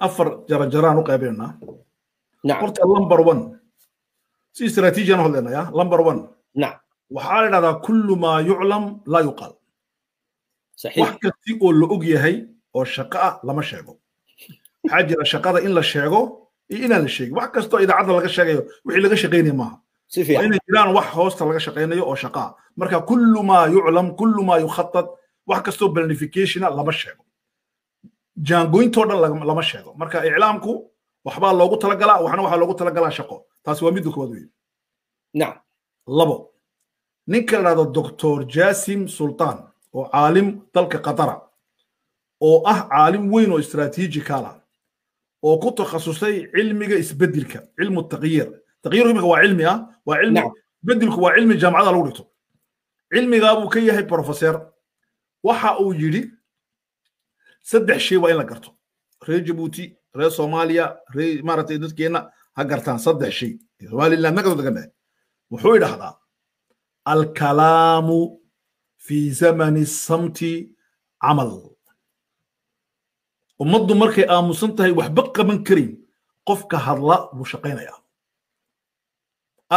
afar jaranjaraan u qaybaynaa horta number one si istaraatiijiyan u hadlaynaya number one. Waxaa la dhahdaa kullu maa yuclam laa yuqaal wax kasti oo la og yahay oo shaqo ah lama sheego waxaa jira shaqada in la sheego iyo inaan la sheegin wax kastoo idaacadda laga sheegayo wixii laga shaqaynaya maaha inay jiraan wax hoosta laga shaqaynayo oo shaqa ah marka kullu maa yuclam kullu maa yukhatad wax kastoo planificationa lama sheego. Jaangoyntoo dhan lama sheego. Marka iclaamku waxbaa loogu talagalaa waxna waxaa loogu talagalaa shaqo. Taasi waa midda koowaad wey nacam. Labo ninka la dhahdo doctor jasim sultan oo caalim dalka qatara oo ah caalim weyn oo istaraatiijikal ah oo ku takhasusay cilmiga isbeddelka cilmu taqyiir taqyiirku imika waa cilmi ah waa cilmi Nacam. bedelku waa cilmi jaamacada lagu dhigto cilmigaa buu ka yahay professor waxa uu yidhi saddex shay waa in la garto reer jabuuti reer soomaaliya reer maaragtay dadkeenna ha gartaan saddex shay somaliland naga soo degannahay wuxuu idhahdaa alkalaamu fi zamani samti camal ummaddu markay aamusan tahay waxba qaban karin qofka hadla buu shaqaynayaa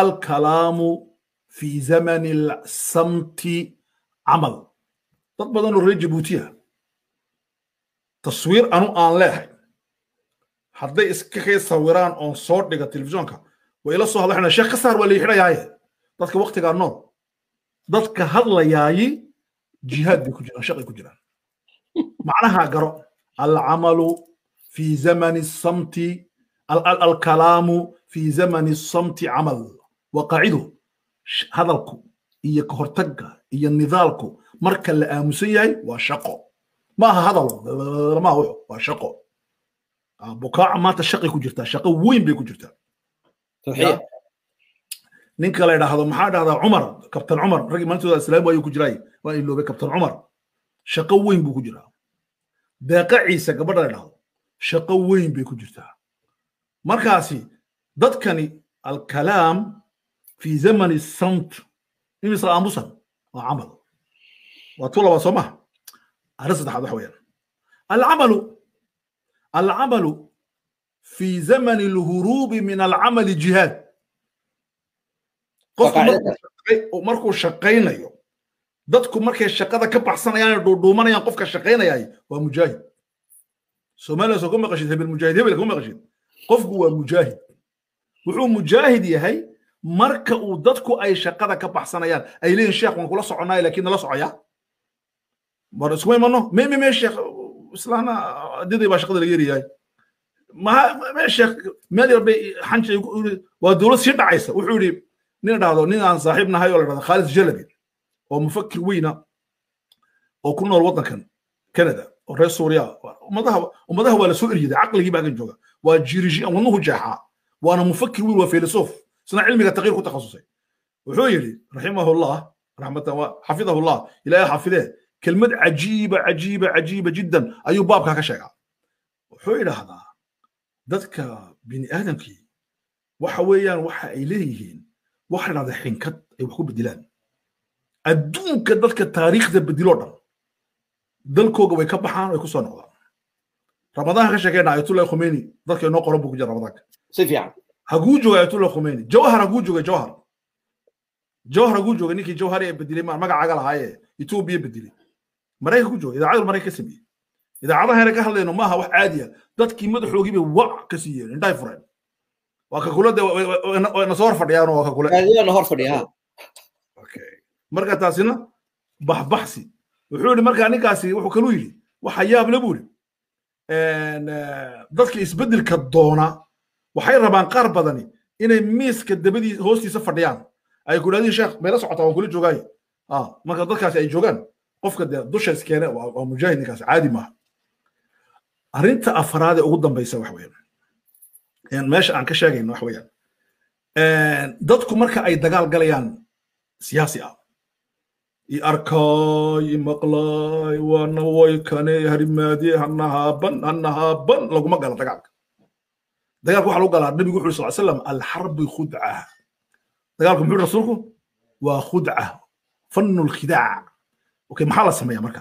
alkalaamu fi zamani samti camal dad badan oo reer jabuutiya taswiir anu aan leehay hadday iska kay sawiraan oon soo dhiga telefishoonka way ila soo hadlaxna sheekh ka saar waa la xidhayaaye dadka waktigaa nool dadka hadlayaayi jihaad bay ku jiraan shaqay ku jiraan macnaha garo alcamalu fi zamani samti alkalaamu fi zamani samti camal waa qaacido hadalku iyo kahortagga iyo nidaalku marka la aamusan yahay waa shaqo. Ma aha hadal maaha wuxu waa shaqo. Bukaaca maanta shaqay ku jirtaa shaqo weyn bay ku jirtaa. Ninka la idhaahdo maxaa dhahdaa cumar kabtan cumar raggii maalintooda islaam ayuu ku jiraay waa iloobay kabtan cumar. Shaqo weyn buu ku jiraa. Deeqa ciise gabadha la idhaahdo shaqo weyn bay ku jirtaa. Markaasi dadkani alkalaam fi zamani samt imisla aamusan waa camal waa tu labaa soo maha arrin saddexaad waxa weeyaan alcamalu alcamalu fi zamani alhuruubi min alcamali jihaad qofku markuu shaqaynayo dadku markay shaqada ka baxsanayaan dhuudhuumanayaan qofka shaqaynayaay waa mujaahid soomaaliya soo ku maqashid hebel mujaahid hebel kuma maqashid qofku waa mujaahid wuxuu mujaahid yahay marka uu dadku ay shaqada ka baxsanayaan ay leeyihiin sheekh waan kula soconaayo laakiin nala socoya mar iskuma imano me me me sheekh islaana adiday baa shaqada laga yeriyahay maha meel yar bay xanji waa dowlad sii dhacaysa. Wuxuu yidhi nin dhahdo nin aan saaxiib nahay oo la dhahdo khaalid jalabi oo mufakir weyna oo ku nool waddankan canada oo reer suuriya ummadaha ummadaha waa la soo eryaday caqligii baa kan jooga waa jirishian wadnuhu jeexaa waana mufakir weyn waa filosof isna cilmiga taqyiir ku takhasusay wuxuu yidhi raximahullah raxmatan xafidahullah ilaahay xafidee kelmad cajiiba cajiiba cajiiba jiddan ayuu baabkaa ka sheegaa wuxuu idhaahdaa dadka bini aadamkii waxa weeyaan waxa ay leeyihiin waxa dhahda xinkad ay wax ku bedelaan adduunka dadka taariikhda bediloo dhan dalkooga way ka baxaan way ku soo noqdaan ramadaanka ka sheekeyna ayatullahi khumeyni dadka inoo qoran buu haguu jooga ayatullah khumeyni jawhar haguu jooga jawhar. Jawhar ugu joogay ninkii jawhari ee bedelay ma magacaaga lahaaye etoobiya bedelay maraykan ku jooga idaacadu maraykan ka sameeyey. Idaacadaha yare ka hadlayno maaha wax caadiya dadkii madaxoogii bay wac ka siiyeen indhahay fureen waa ka kula na soo hor fadhiyaan waa ka hor fadhiya marka taasina baxbaxsi wuxuu yidhi markaa ninkaasi wuxuu kaluu yidhi waxa yaab le buu yidhi. Dadka isbeddelka doona waxay rabaan qaar badani inay miiska dabadii hoostiisa fadhiyaan. Ay ku idhahdeen sheekh meela socotaa waan kula joogaaye marka dadkaasi ay joogaan qofka dee dusha iskeene waa mujaahid ninkaasi caadi maaha. Arrinta afraad ee ugu dambaysa wax weeyaan. Meesha aan ka sheegayno wax weeyaan. Dadku marka ay dagaal galayaan siyaasi ah. I arkaay i maqlaay waana way kane harimaade hanahaaban hanahaaban laguma gala dagaalka dagaalka waxaa lagu galaa nabigu wuxu sal slam alxarbi khudca dagaalku muxuu rasuulku waa khudca fannu lkhidaac okay maxaa la sameeya marka?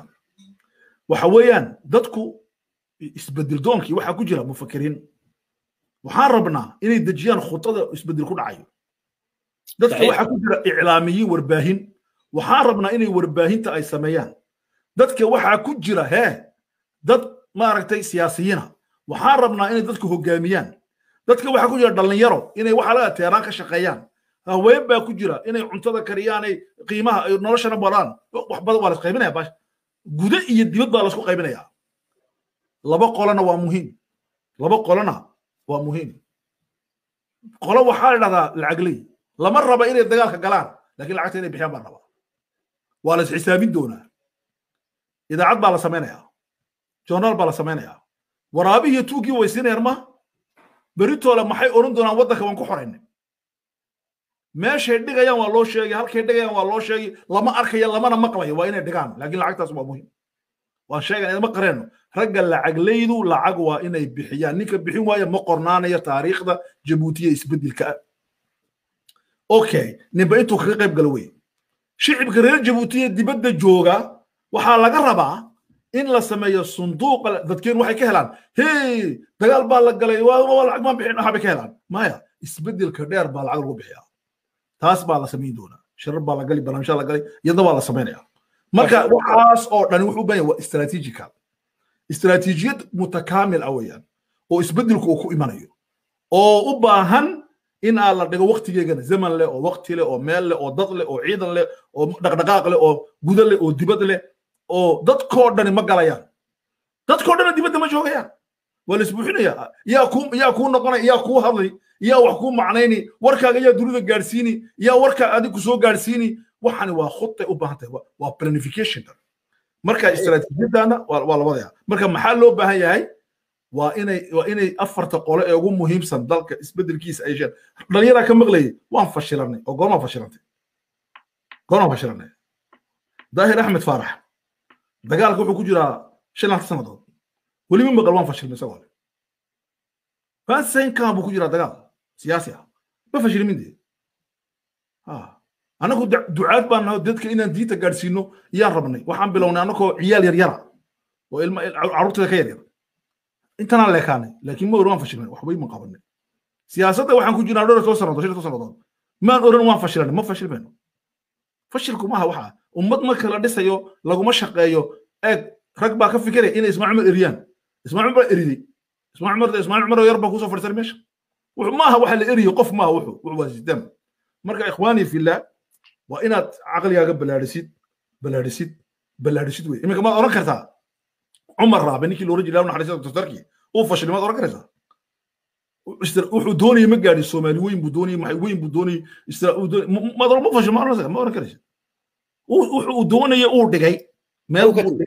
Waxa weeyaan dadku isbeddel doonkii waxaa ku jira mufakiriin. Waxaan rabnaa inay dejiyaan khutada isbeddel ku dhacayo dadka waxaa ku jira iclaamiyiin warbaahin. Waxaan rabnaa inay warbaahinta ay sameeyaan. Dadka waxaa ku jira hee dad maaragtay siyaasiyiina. Waxaan rabnaa inay dadku hogaamiyaan dadka waxaa ku jira dhallinyaro inay waxa laga teeraan ka shaqeeyaan. Haween baa ku jira inay cuntada kariyaan ay qiimaha ay noloshana baraan wax badan waa la isqaybinaya bash guda iyo dibad baa la isku qaybinaya. Laba qolana waa muhiim. Laba qolana waa muhiim. Qolo waxaa la dhahdaa lacagley lama raba inay dagaalka galaan laakiin lacagta inay bixiyaan baa raba. Waa la isxisaabin doonaa. Idaacad baa la samaynayaa journaal baa la samaynayaa waraabihii tuugii waysiinayaan ma beritoole maxay odhan doonaan waddanka waan ku xoraynay meeshay dhigayaan waa loo sheegay halkay dhigayaan waa loo sheegay lama arkayo lamana maqlayo waa inay dhigaan laakiin lacagtaas waa muhiim. Waan sheegan idama qareenno. Ragga lacaglaydu lacag waa inay bixiyaan. Ninka bixin waaya ma qornaanayo taariikhda jabuutiya isbeddelka ah. Okay ninba intuu kaga qayb galo wey shicibka reer jabuutiya dibadda jooga waxaa laga rabaa in la sameeyo sunduuqa dadkeen waxay ka helaan hey dagaal baa la galay lacag maan bixin waxaa bay ka helaan. Maya isbeddelka dheer baa lacag lagu bixiyaa. Taas baa la samayn doonaa. Shirar baa la gali barnaamijyaa la galay iyadna waa la samaynaya marka waxaas oo dhani wuxuu yahay waa istaraatiijical istaraatiijiyad mutakaamil ah weeyaan oo isbedelku uu ku imanayo. Oo u baahan in aan la dhigo waktigeegana zaman leh oo wakti leh oo meel leh oo dad leh oo ciidan leh oo dhaqdhaqaaq leh oo guda leh oo dibad leh oo dadkoo dhani ma galayaan. Dadkoo dhana dibadda ma joogayaan. Waa la isbuuxinaya yaa kuu noqonay yaa kuu hadlay yaa wax kuu macnayni warkaaga yaa dunida gaadhsiini yaa warkaa adigu soo gaadhsiini waxani waa khutay u baahan tahay waa planification marka istaraatiijiyadana waa la wadaya marka maxaa loo baahan yahay? Waa inay waa inay afarta qole ee ugu muhiimsan dalka isbedelkiisa ay yeesheen dhalinyaraa ka maqlayay waan fashilanay oo goormaan fashilantay. Goormaan fashilanay daahir axmed faarax dagaalka wuxuu ku jiraa shan laanta sannadood weliba maqal waan fashilmay isagoo le vansainkan buu ku jiraa dagaal siyaasi ah. Ma fashilmin dee? Anagu ducaad baan nahay dadka inaan diinta gaadhsiino iyaan rabnay. Waxaan bilownay anagoo ciyaal yaryara oo ilma carruurteeda ka yaryar intanaan leekaanay laakiin ma oran waan fashilnay waxbay ma qabanay siyaasadda waxaan ku jirnaa dhowr toban sannadood shan toban sannadood maan oran waan fashilanay ma fashilmayno fashilku maaha waxa ummad marka la dhisayo laguma shaqeeyo eeg rag baa ka fikiraya inay ismaaciil cumar eriyaan ismaaciil cumar eriday ismaaciil cumar ismaaciil cumar yar baa ku soo fadhiisanay meesha maaha waxa la eriyo qof maaha wuxuu waa sistem marka ikhwaani fillah waa inaad caqligaaga ballaadhisid ballaadhisid ballaadhisid wey iminka maad oran kartaa cumar raabe ninkii looran jiray naxariista doktorkii uu fashilay maad oran karaysaa wuxuu doonayay ma gaadhin soomaali weyn buu doonayay maxay weyn buu doonayay maad oran ma fashil ma ma oran karaysa wuxuu doonayay uu dhigay meel buu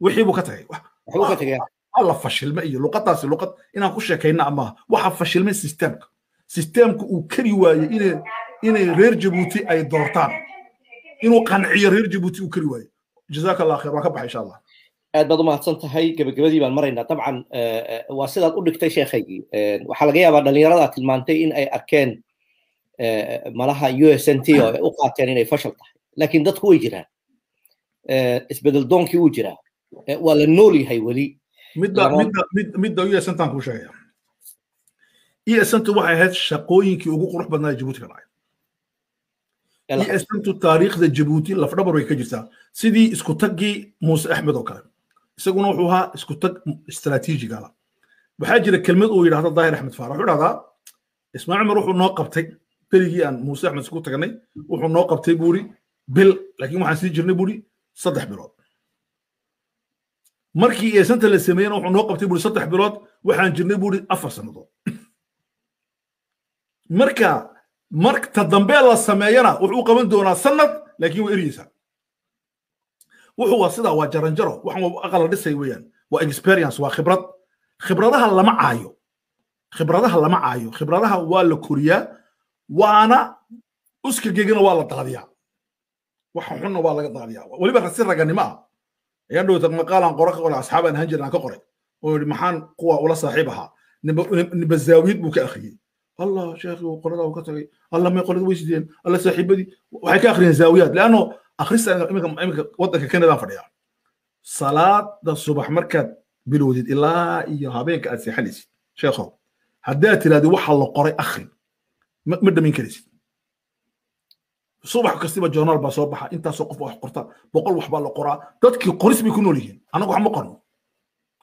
wixii buu ka tagay. Alla fashilma iyo luqadaasi luqad inaan ku sheekayna amaha waxa fashilmay systemka. Systemka uu kari waayey inay inay reer jabuuti ay doortaan. Inuu qanciyo reer jabuuti uu kari waayo jazaaka allah khair waan ka baxay insha allah. Aad baad u mahadsan tahay gebagabadii baan maraynaa. Dabcan waa sidaad u dhigtay sheekhaygii waxaa laga yaabaa dhallinyarada tilmaantay in ay arkeen malaha u s n t oo ay u qaateen inay fashal tahay laakiin dadku way jiraan isbeddel doonkii wuu jiraa waa la nool yahay weli midda u s n taan kuu sheegaya e s n tu waxay ahayd shaqooyinkii ugu qurux badnaa jabuuti ka dhacay esantu taariikhda jabuuti lafdhabar way ka jirtaa sidii isku taggii muuse axmed oo kale isaguna wuxuu ahaa isku tag waxaa jira kelmad uu yidhahdo daahir axmed faarax wuxuu dhahdaa ismaaciil cumar wuxuu noo qabtay berigii aan muuse axmed isku tagnay wuxuu noo qabtay buuri bil laakiin waxaan sii jirnay buuri saddex bilood. Markii eesanta la sameeyena wuxuu noo qabtay buuri saddex bilood waxaan jirnay buuri afar sannadood. Marka marta dambe la sameeyana wuxuu qaban doonaa sanad laakiin waa eryeysaa wuxuu waa sidaa waa jaranjaro. Waxaan aqal la dhisay weeyaan. Waa experience waa khibrad. Khibradaha lama caayo. Khibradaha lama caayo. Khibradaha waa la koriyaa waana uskagegana waa la daadiyaa wax xunna waa laga daadiyaa. Weliba rasi raganimo ah ayaa dhowta maqaalan qora ka qoray asxaab aan aan ka qoray oo yidhi maxaan kuwa ula saaxiib ahaa niba zaawiyad buu ka akhriyey. Allah sheekhi qorada uu ka tagay. Allah may qorada weysideen alla saaxiibadii. Waxay ka akhriyeen zaawiyaad. Leanno akhrista iminka waddanka kanadaan fadhiyaa. Salaada subax markaad bilowdid ilaa iyo habeenka aad seexanaysid. Sheekhow haddaad tirahdid waxa la qoray akhri ma dhamin karaysid subax kastiba journal baa soo baxa intaasoo qof wax qorta boqol wax la qoraa dadkii qoris bay ku nool yihiin. Anagu wax ma qorno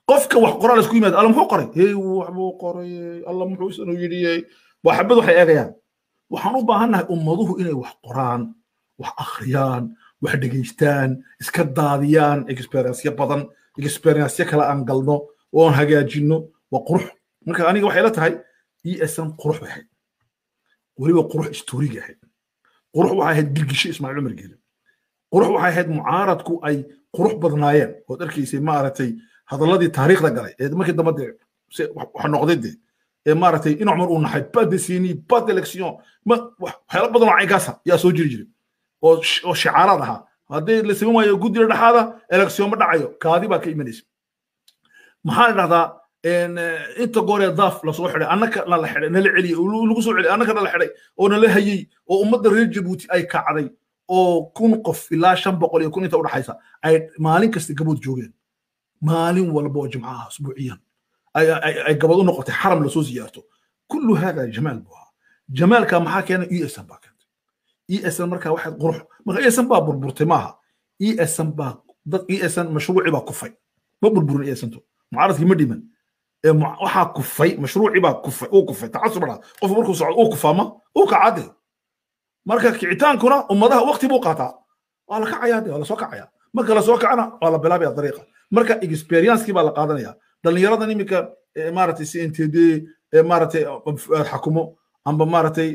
qofka wax qoraa la isku yimaada alla muxuu qoray. Hey wax buu qoray alla muxuu isanu yidhiyey waa waxay eegayaan. Waxaan u baahannahay ummaduhu inay wax qoraan wax akhriyaan wax dhegaystaan iska daadiyaan experiensyo badan experiensyo kale aan galno oon hagaajinno waa qurux. Marka aniga waxay la tahay esn qurux bay ahayd. Weliba qurux istoriga ahayd qurux waxay ahayd gilgisho ismaaciil cumar geele qurux waxay ahayd mucaaradku ay qurux badnaayeen. Ood arkaysay maaragtay hadalladii taariikhda galay. Ee markii dambe dee waxa noqday dee. Ee maaragtay in cumar uu naxay pas de sini pas d'élection waxyaalo badan oo caynkaasa yaa soo jiri jiray. Oo shicaaraad ahaa. Haddii la samayn waayo guddiga dhexaada election ma dhacayo. Kaadi baa ka imanaysa. Maxaa la dhahdaa inta gooree daaf la soo xidhay annaka nala xidhay nala celiyey lagu soo celiyey annaka nala xidhay oo nala hayey oo ummadda reer jabuuti ay kacday oo kun qof ilaa shan boqol iyo kun inta udhaxaysa ay maalin kasta gabood joogeen. Maalin walba oo jimcaha asbuuciyan ay gabad u noqotay xaram la soo siyaarto. Kullu hada jamaal buu ahaa. Jamaalka maxaa keenay? E baa keentay. E sn waxaad qurux marka e baa burburtay maaha. E baa dad e mashruuci baa kufay. Ma burburin e mucaaradkii ma dhiman waxaa kufay mashruuci baa kufay uu kufay tacasub dhaa qof markuu socdo uu kufaama uu kacade marka kicitaankuna ummadaha waqti buu qaataa. Waa la kacayaa de waa la soo kacayaa marka la soo kacana waa la bilaabaya dariiqa. Marka experiencekii baa la qaadanaya. Dhalinyaradan iminka maaragtay c n maaragtay xakumo amba maaragtay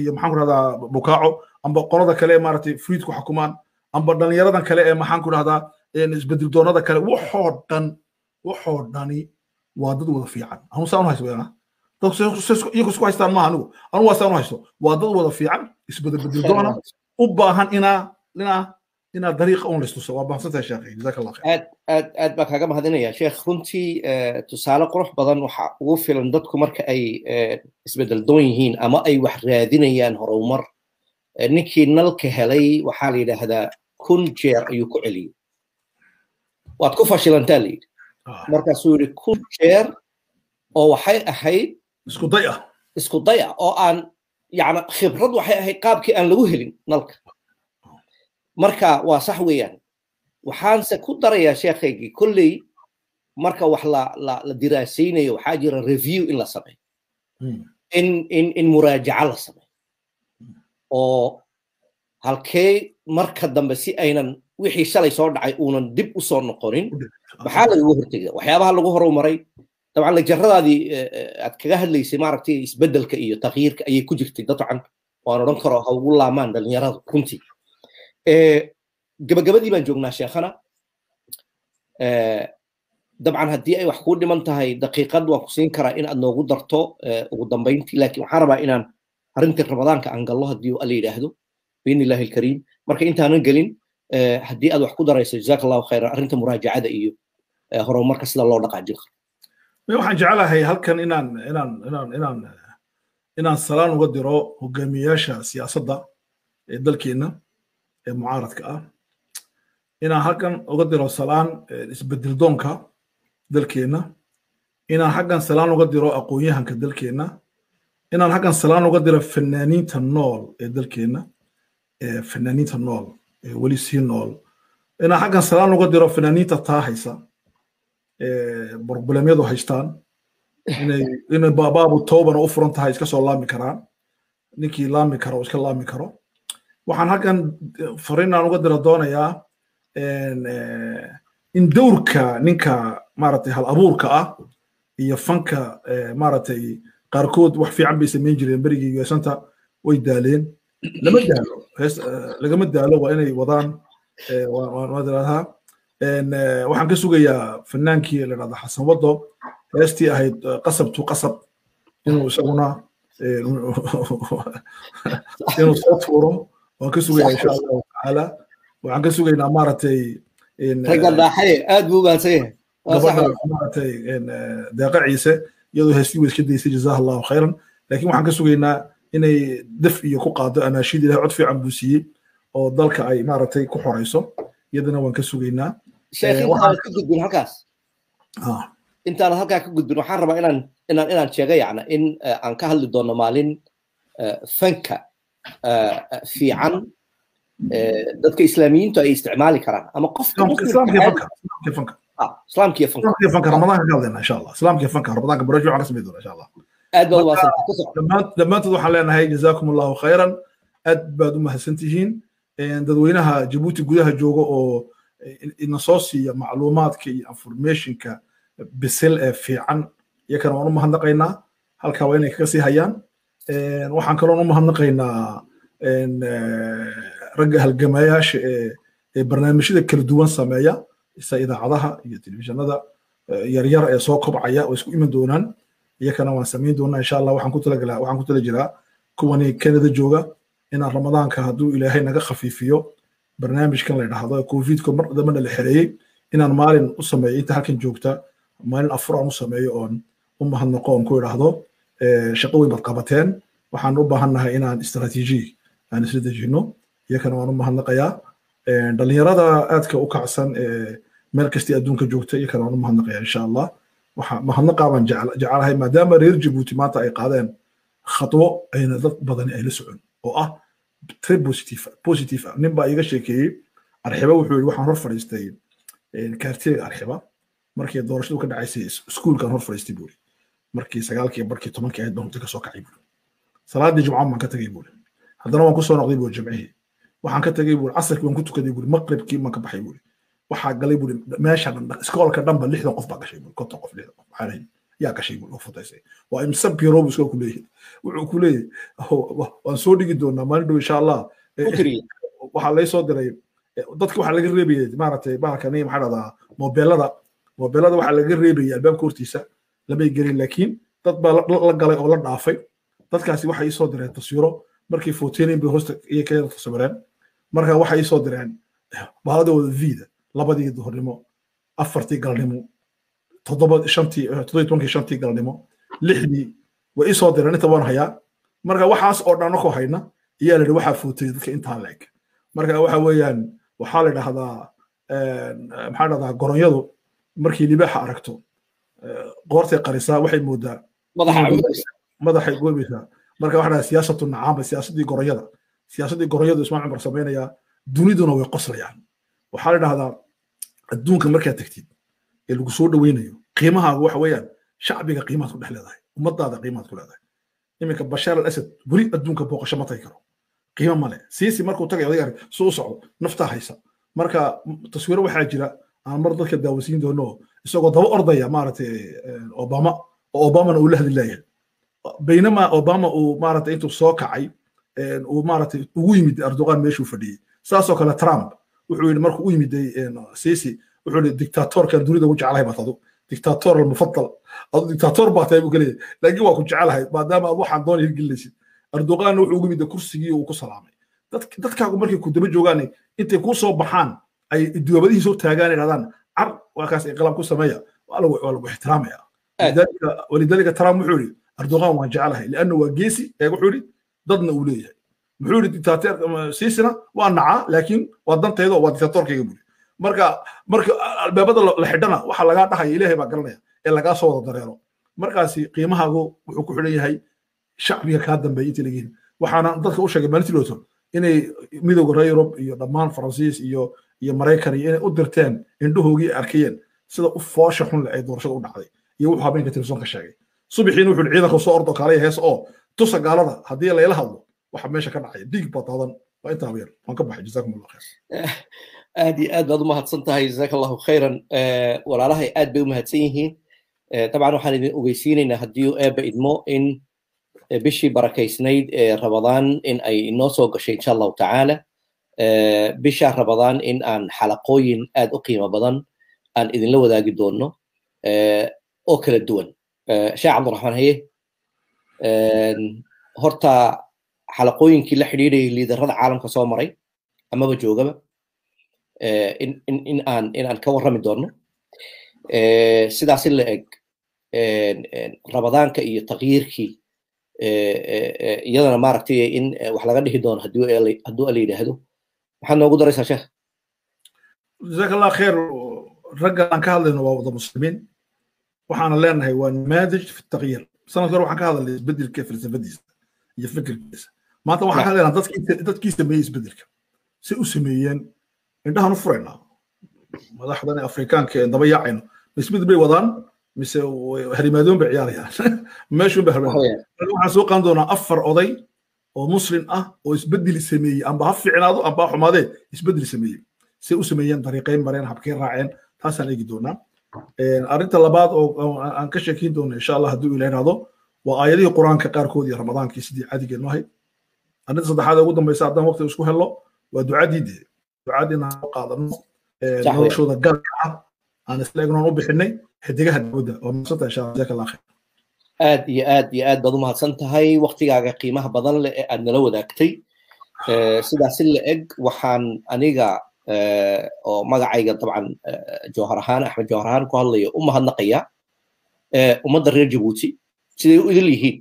iyo maxaan ku rahdaa bukaaco amba qolada kale maaragtay friid ku xakumaan amba dhalinyaradan kale ee maxaan ku rahdaa isbeddel kale waxoo dhan waxoo dhani waa dad wada fiican anu saan u haysto weena iyagu isku haystaan maaha anigu anu waa saan u haysto waa dad wada fiican isbeddel bedel doona u baahan inaa inaa inaad dariiqa un listuso waa baahsantahay sheekhay jazaaka allah khayr aad aad aad baa kaaga mahadinaya sheekh runtii tusaale qurux badan waxa ugu filan dadku marka ay isbeddel doon yihiin ama ay wax raadinayaan horumar ninkii nalka helay waxaa la yidhaahdaa kun jeer ayuu ku celiyey waad ku fashilantaa la yidhi markaasuu yidhi kun jeer oo waxay ahayd isku day ah. isku day ah oo aan yani khibrad waxay ahayd qaabkii aan lagu helin nalka. Marka waa sax weeyaan. Waxaanse ku darayaa sheekhaygii kolley marka wax la diraasaynayo waxaa jira review in la sameeyo in in in muraajaca la sameeyo oo halkee marka dambe si aynan wixii shalay soo dhacay uunan dib u soo noqonin. Maxaa lagaga hortegaya waxyaabaha lagu horumaray dabcan lajaradaadii aad kaga hadlaysay maaragtay isbeddelka iyo takyiirka ayay ku jirtay dabcan waan odhan karo ha ugu laamaan dhalinyaradu runtii gabagabadii baan joognaa sheekhana dabcan haddii ay wax kuu dhiman tahay daqiiqad waan ku siin karaa in aad noogu darto ugu dambayntii. Laakiin waxaan rabaa inaan arrintii ramadaanka aan gallo haddii alla yidhaahdo biidni illahi alkariim marka intaanan gelin haddii aad wax ku darayso jazaaka allahu khayran arrinta muraajacada iyo horumarka sida loo dhaqaajin karo waxaan jeclahay halkan inaan inaan inaan inaan inaan salaan uga diro hogaamiyayaasha siyaasadda ee dalkeenna ee mucaaradka ah. Inaan halkan uga diro salaan isbeddel doonka dalkeenna inaan halkan salaan uga diro aqoon-yahanka dalkeenna inaan halkan salaan uga diro fanaaniinta nool ee dalkeenna fanaaniinta nool weli sii nool. Inaan xaggan salaan uga diro fanaaniinta taa haysa. Problemyadu haystaan. Inay baabu toobana u furan tahay iska soo laami karaan. Ninkii laami karo iska laami karo. Waxaan halkan fariinaan uga dira doonayaa in dowrka ninka maaragtay hal abuurka ah iyo fanka maaragtay qaarkood wax fiican bay samayn jireen berigii geesanta way daaleen lama daalo. Lagama daalo waa inay wadaan waadiradaa waxaan ka sugayaa fanaankii la dhahda xasan wado heestii ahayd qasab tu qasab. Inuu isaguna inuu soo tuuro. Waan ka sugayaa insha allahu tacaala. Waxaan ka sugaynaa maaragtay ragga daaxaye aad buu ubahansan yahay gabadha maaragtay deeqa ciise iyadoo heestii way iska daysay jazaha allahu khayran. Laakiin waxaan ka sugaynaa inay daf iyo ku qaado anaashiid ilahay cod fiican buu siiyey oo dalka ay maaragtay ku xorayso. Iyadana waan ka sugaynaa. Intaan ka gudbin halkaas. Intaan halkaa ka gudbin waxaan rabaa inaan inaan inaan sheego yacna in aan ka hadli doono maalin fanka fiican dadka islaamiyiintu ay isticmaali karaan. Ama qofka islaamkiyo fanka. Ramadaanka ka hadlayna insha allah. Islaamkiyo fanka ramadaanka baraajo waxaan ka samayn doona insha allah aad baad umaadsantahay dhammaantood waxaan leenahay jazaakum allahu khayran. Aad baad u mahadsantihiin. Dadweynaha jabuuti gudaha jooga oo ina soo siiya macluumaadka iyo informationka bisil ee fiican iyakana waan u mahadnaqaynaa. Halkaa waa inay kaga sii hayaan. Waxaan kaloon u mahadnaqaynaa ragga halgamayaasha ee barnaamijyada kala duwan sameeya sida idaacadaha iyo telefishinada yaryar ee soo kobcaya oo isku iman doonaan iyakana waan samayn doonaa insha allah waxaan ku tala jiraa kuwani canada jooga inaan ramadaanka hadduu ilaahay naga khafiifiyo. Barnaamijkan la dhahdo covidka mar dambana la xereeyey. Inaan maalin u sameeyo inta halkan joogta maalin afur aan u sameeyo oon u mahadnaqo oon ku idhaahdo shaqo weyn baad waxaan u baahannahay inaan istaraatiiji aan isla dejino iyakana waan u mahadnaqayaa dhalinyarada aadka u kacsan meel kastii adduunka joogta iyakana waan u mahadnaqayaa insha allah waxa mahadnaqaa baan jecelahay maadaama reer jabuuti maanta ay qaadeen khatwo ayna dad badani ay la socon oo ah très positive ah. Nin baa iiga sheekeeyey arxiba wuxuu yidhi waxaan hor fadhiistay kaartiga arxiba. Markii doorashadu ka dhacaysay iskuulkan hor fadhiistay buuri markii sagaalkii barkii tobankii ahayd baan hurti ka soo kacay buuri salaadii jumcaan baan ka tagay buuri haddana waan ku soo noqday buuri jimcihii waxaan ka tagay buuri casarkii waan ku tukaday buuri maqribkii baan ka baxay buuri waxaa galay buuri meesha dhan iskoolka dhanba lixdan qof baa gashay konton qof lixdan qof maxaa lahayd? Yaa gashay buuri oo futaysay waa imsa biro buu iskool ku leeyahay. Wuxuu ku leeyahay waan soo dhigi doonaa maalin dhow insha allah waxaa lay soo diray dadka waxaa laga reebayay maaragtay bahalkani maxaa dhahdaa mobeelada mobeelada waxaa laga reebayay albaabka hortiisa lamay gelin laakiin dad baa la galay oo la dhaafay. Dadkaasi waxay ii soo direen taswiro. Markii footeenin bay hoosta iyo ka tasawireen marka waxay ii soo direen bahladooda vida labadii duhurnimo afartii galnimo tobankii shantii galnimo lixdii way ii soo direen inta waan hayaa. Marka waxaas oo dhan anakoo hayna ayaa la yidhi waxaa footay dadka intaa leeg marka waxa weeyaan waxaa la dhahdaa maxaa dhahdaa goronyadu markii libaaxa aragto qoortay qarisaa waxay moodaa madaxay goobaysaa marka waxaa dhahdaa siyaasatu nacaamba siyaasadii goronyada siyaasadii goronyadu ismaan cumar samaynayaa duniduna way qoslayaan waxaa la dhahdaa adduunka markaad tagtid ee lagu soo dhaweynayo qiimahaagu waxa weeyaan shacbiga qiimaad ku dhex leedahay ummadaada qiimaad ku leedahay. Iminka bashaar al asad weli adduunka booqasho ma tagi karo. Qiimo male siisi markuu tagay odayga u socdo naftaa haysa. Marka taswiro waxaa jira aan mar dadka daawasiin doono isagoo daba ordaya maaragtay obama oo obamana uu la hadli leeyahay baynama obama uu maaragtay intuu soo kacay uu maaragtay ugu yimid erdogan meeshuu fadhiyey saasoo kale trump wuxuu yidhi markuu u yimiday siisi wuxuu yidhi dictatorkan dunida ugu jeclahay baad adu dictator almufadal adu dictator baa tahay buu ka leeyahay. Laakiin waa ku jecelahay maadaama aad waxaan doona hirgelinaysid erdoganna wuxuu ugu yimid kursigii uu ku salaamay. Dadkaagu markay ku daba joogaan intay kuu soo baxaan ay duwabadihii soo idhahdaan car waakaas inqilaab ku sameeya. Waa lagu ixtiraamaya. Walidaalika trump wuxuu yidhi erdogan waan jecelahay lianna waa geesi ee wuxuu yidhi dadna uu leeyahay muxuu yidhi dictator siisina waa nacaa laakiin waa dantayda waa dictatorkayga buri. Marka marka albaabada la xidhana waxa lagaa dhahaya ilaahay baa garanaya ee lagaa soo wada dareero. Markaasi qiimahaagu wuxuu ku xidhan yahay shacbiga kaa dambeeya intii lagihin waxaana dadka u sheegay maalintii looto inay midowga reer yurub iyo dhammaan faransiis iyo iyo maraykan iyo inay u dirteen indhahoogii arkayeen sida u foosha xun le ay doorashada u dhacday. Iyo wuxuu habeenka television ka sheegay. Subaxiina wuxuu ciidanka soo ordo kaalaya hees oo tusa gaalada haddii layla hadlo waxa meesha ka dhacaya dhiig badaadan waa intaa yar. Waan ka baxay. Jazakum allah khayr aad iyo aad baad u mahadsan tahay jazaaka allahu khayran walaalahay aad bay u mahadsan yihiin. Dabcan waxaan idin ogeysiinaynaa haddii eebba idmo in bishii barakaysnayd ee rabadaan in ay inoo soo gashay insha allahu tacaala. Bisha rabadaan in aan xalaqooyin aad u qiimo badan aan idinla wadaagi doonno oo kala duwan. Sheekh cabdiraxmaan haye horta xalaqooyinkii la xidhiidhayay liidarada caalamka soo maray amaba joogaba in aan in aan ka warrami doonno. Sidaas in la eg rabadaanka iyo takyiirkii iyadana maaragtay in wax laga dhihi doono hadduu ala yidhaahdo. Maxaad noogu daraysaa sheekh? Jazaak allah ragga aan ka hadlayno waa wada muslimiin. Waxaana leenahay waa namaadij fi takyiir sanadka waxaan ka hadalnay isbeddelka falsafadiisa iyo fikirkiisa maanta waxaan ka hadlaynaa dadkii sameeyey isbeddelka si u sameeyeen indhahan u furaynaa madaxdan afrikaanka daba yaacayno ma isbeddel bay wadaan mise harimaadoon bay ciyaarayaan meeshun harmaan waxaan soo qaadan doonaa afar oday oo muslim ah oo isbedeli sameeyey amba ha fiicnaado amba ha xumaadee isbedeli sameeyey say u sameeyeen dariiqayn mareen habkay raaceen taasaan eegi doonaa arrinta labaad oo aan ka sheekeyn doono insha allah hadduu ila ihahdo waa aayadihii qur'aanka qaarkood iyo ramadaankii sidii caadigeed noo hayd arrinta saddexaad ugu dambaysa haddaan waqti isku helno waa ducadii dee ducadii inaan qaadano noloshooda garka ah aan isla egnoon u bixinay xidigaha dawladda waa mahadsanta insha allah jazaak allah khayr. Aad iyo aad iyo aad baad u mahadsan tahay waktigaaga qiimaha badan leh ee aad nala wadaagtay. Sidaas in la eg waxaan aniga oo magacayga dabcan jawhar ahaan axmed ahaan ku hadlaya u mahadnaqaya ummadda reer jabuuti. Siday u idil yihiin?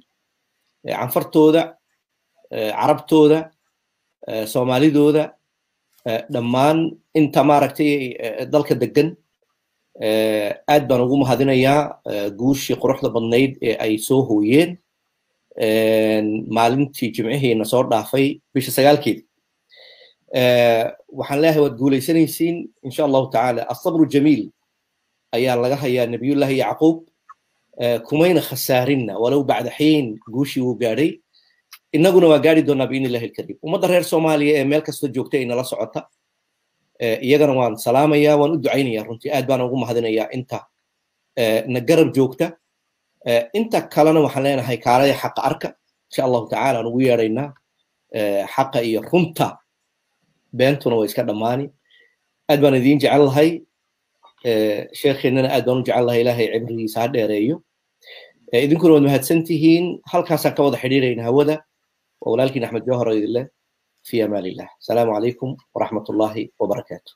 Canfartooda carabtooda soomaalidooda dhammaan inta maaragtay dalka degan aad baan ugu mahadinayaa guushii quruxda badnayd ee ay soo hooyeen maalintii jimcihiina soo dhaafay bisha sagaalkeedi waxaan leeyahay waad guuleysanaysiin insha allahu tacaala asabru jamiil ayaa laga hayaa nabiyullahi yacquub kumayna khasaarinna walow bacda xiin guushii wuu gaadhay innaguna waa gaari doonaa biidni illahi ummadda reer soomaaliya ee meel kasta joogta ay nala socota iyagana waan salaamayaa waan u ducaynayaa runtii aad baan ugu mahadinayaa inta na garab joogta. Inta kalena waxaan leenahay kaalaya xaqa arka. Insha allahu tacaala aan ugu yeedhaynaa xaqa iyo runta beentuna way iska dhammaani. Aad baan idiin jecel lahay sheekheennana aad baan u jecel lahay ilaahay cibrigiisa ha dheereeyo. Idinkuna waad mahadsan tihiin. Halkaasaan ka wada xidhiirayna hawada walaakii axmed jawhar oydile fi amaanillah asalaamu calaykum waraxmat ullaahi wbarakaatu